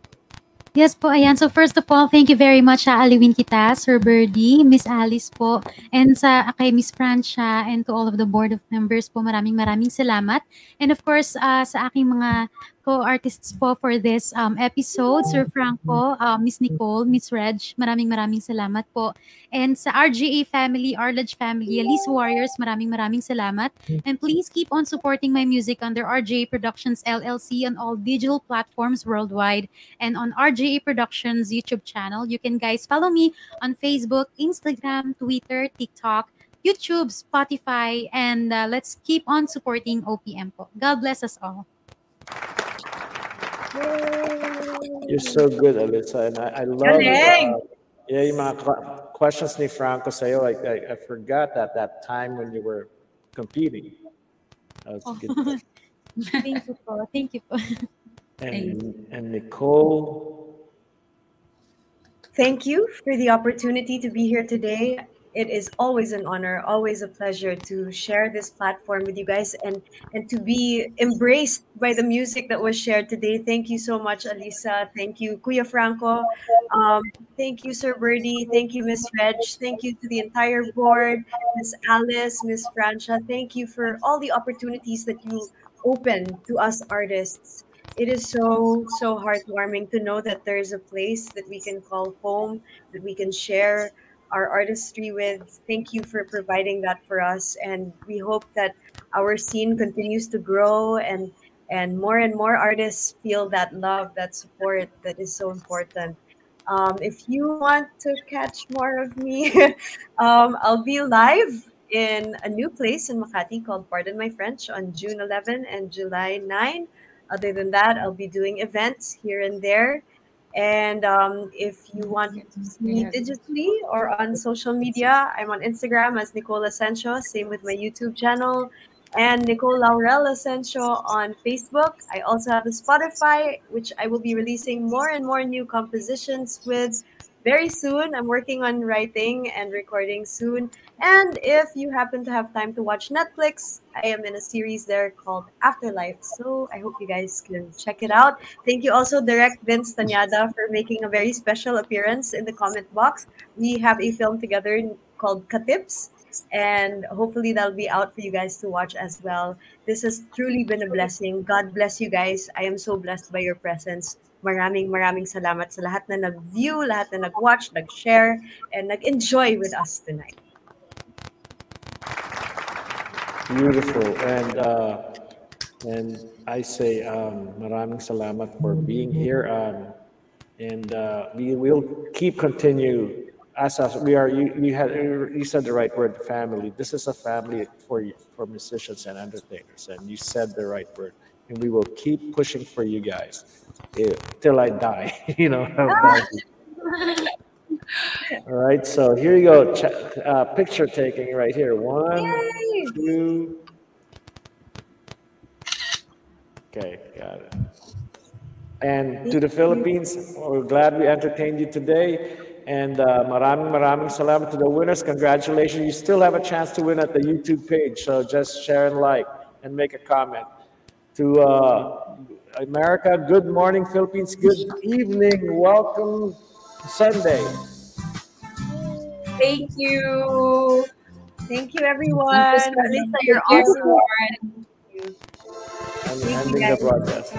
Yes po, ayan. So first of all, thank you very much sa Aliwin kita, Sir Birdie, Miss Alice po, and sa kay Miss Francia, and to all of the board of members po, maraming maraming salamat. And of course, uh, sa aking mga co-artists po for this um, episode, Sir Franco, uh, Miss Nicole, Miss Reg, maraming maraming salamat po. And sa RGA family, Arledge family, Alisah Warriors, maraming maraming salamat. And please keep on supporting my music under RGA Productions LLC on all digital platforms worldwide and on RGA Productions YouTube channel. You can guys follow me on Facebook, Instagram, Twitter, TikTok, YouTube, Spotify, and uh, let's keep on supporting OPM po. God bless us all. You're so good, Alisah. And I, I love Galing! uh, yeah, yung mga questions ni Franco sa'yo. Like, I, I forgot that that time when you were competing. That was good. Thank you po. Thank you po. And, and Nicole, Thank you for the opportunity to be here today. It is always an honor, always a pleasure to share this platform with you guys and and to be embraced by the music that was shared today. Thank you so much, Alisah. Thank you, Kuya Franco. Um, thank you, Sir Birdie. Thank you, Miss Reg. Thank you to the entire board, Miss Alice, Miss Francia. Thank you for all the opportunities that you open to us artists it is so so heartwarming to know that there is a place that we can call home that we can share our artistry with. Thank you for providing that for us and we hope that our scene continues to grow and and more and more artists feel that love that support that is so important. Um, if you want to catch more of me um, i'll be live in a new place in makati called pardon my french on june 11 and july 9 other than that, I'll be doing events here and there. And um, if you want to see me digitally or on social media, I'm on Instagram as Nicole Asensio, same with my YouTube channel, and Nicole Laurel Asensio on Facebook. I also have a Spotify, which I will be releasing more and more new compositions with very soon. I'm working on writing and recording soon. And if you happen to have time to watch Netflix, I am in a series there called Afterlife. So I hope you guys can check it out. Thank you also, Direct Vince Tañada, for making a very special appearance in the comment box. We have a film together called Katips. And hopefully that'll be out for you guys to watch as well. This has truly been a blessing. God bless you guys. I am so blessed by your presence. Maraming maraming salamat sa lahat na nag-view, lahat na nag-watch, nag-share, and nag-enjoy with us tonight. Beautiful. And uh, and I say um, maraming salamat for being here. Um, and uh, we will keep continue as us. We are. You, you had you said the right word, family. This is a family for you, for musicians and entertainers, and you said the right word. And we will keep pushing for you guys eh, till I die. you know. All right, so here you go. Uh, picture taking right here. One, two. Okay, got it. And to the Philippines, we're glad we entertained you today. And uh, maraming maraming salamat to the winners. Congratulations. You still have a chance to win at the YouTube page. So just share and like and make a comment. To uh, America, good morning, Philippines. Good evening. Welcome Sunday. Thank you. Thank you, everyone. Thank you, Sir Lisa, you're Thank you, awesome. I'm Thank you, ending the broadcast.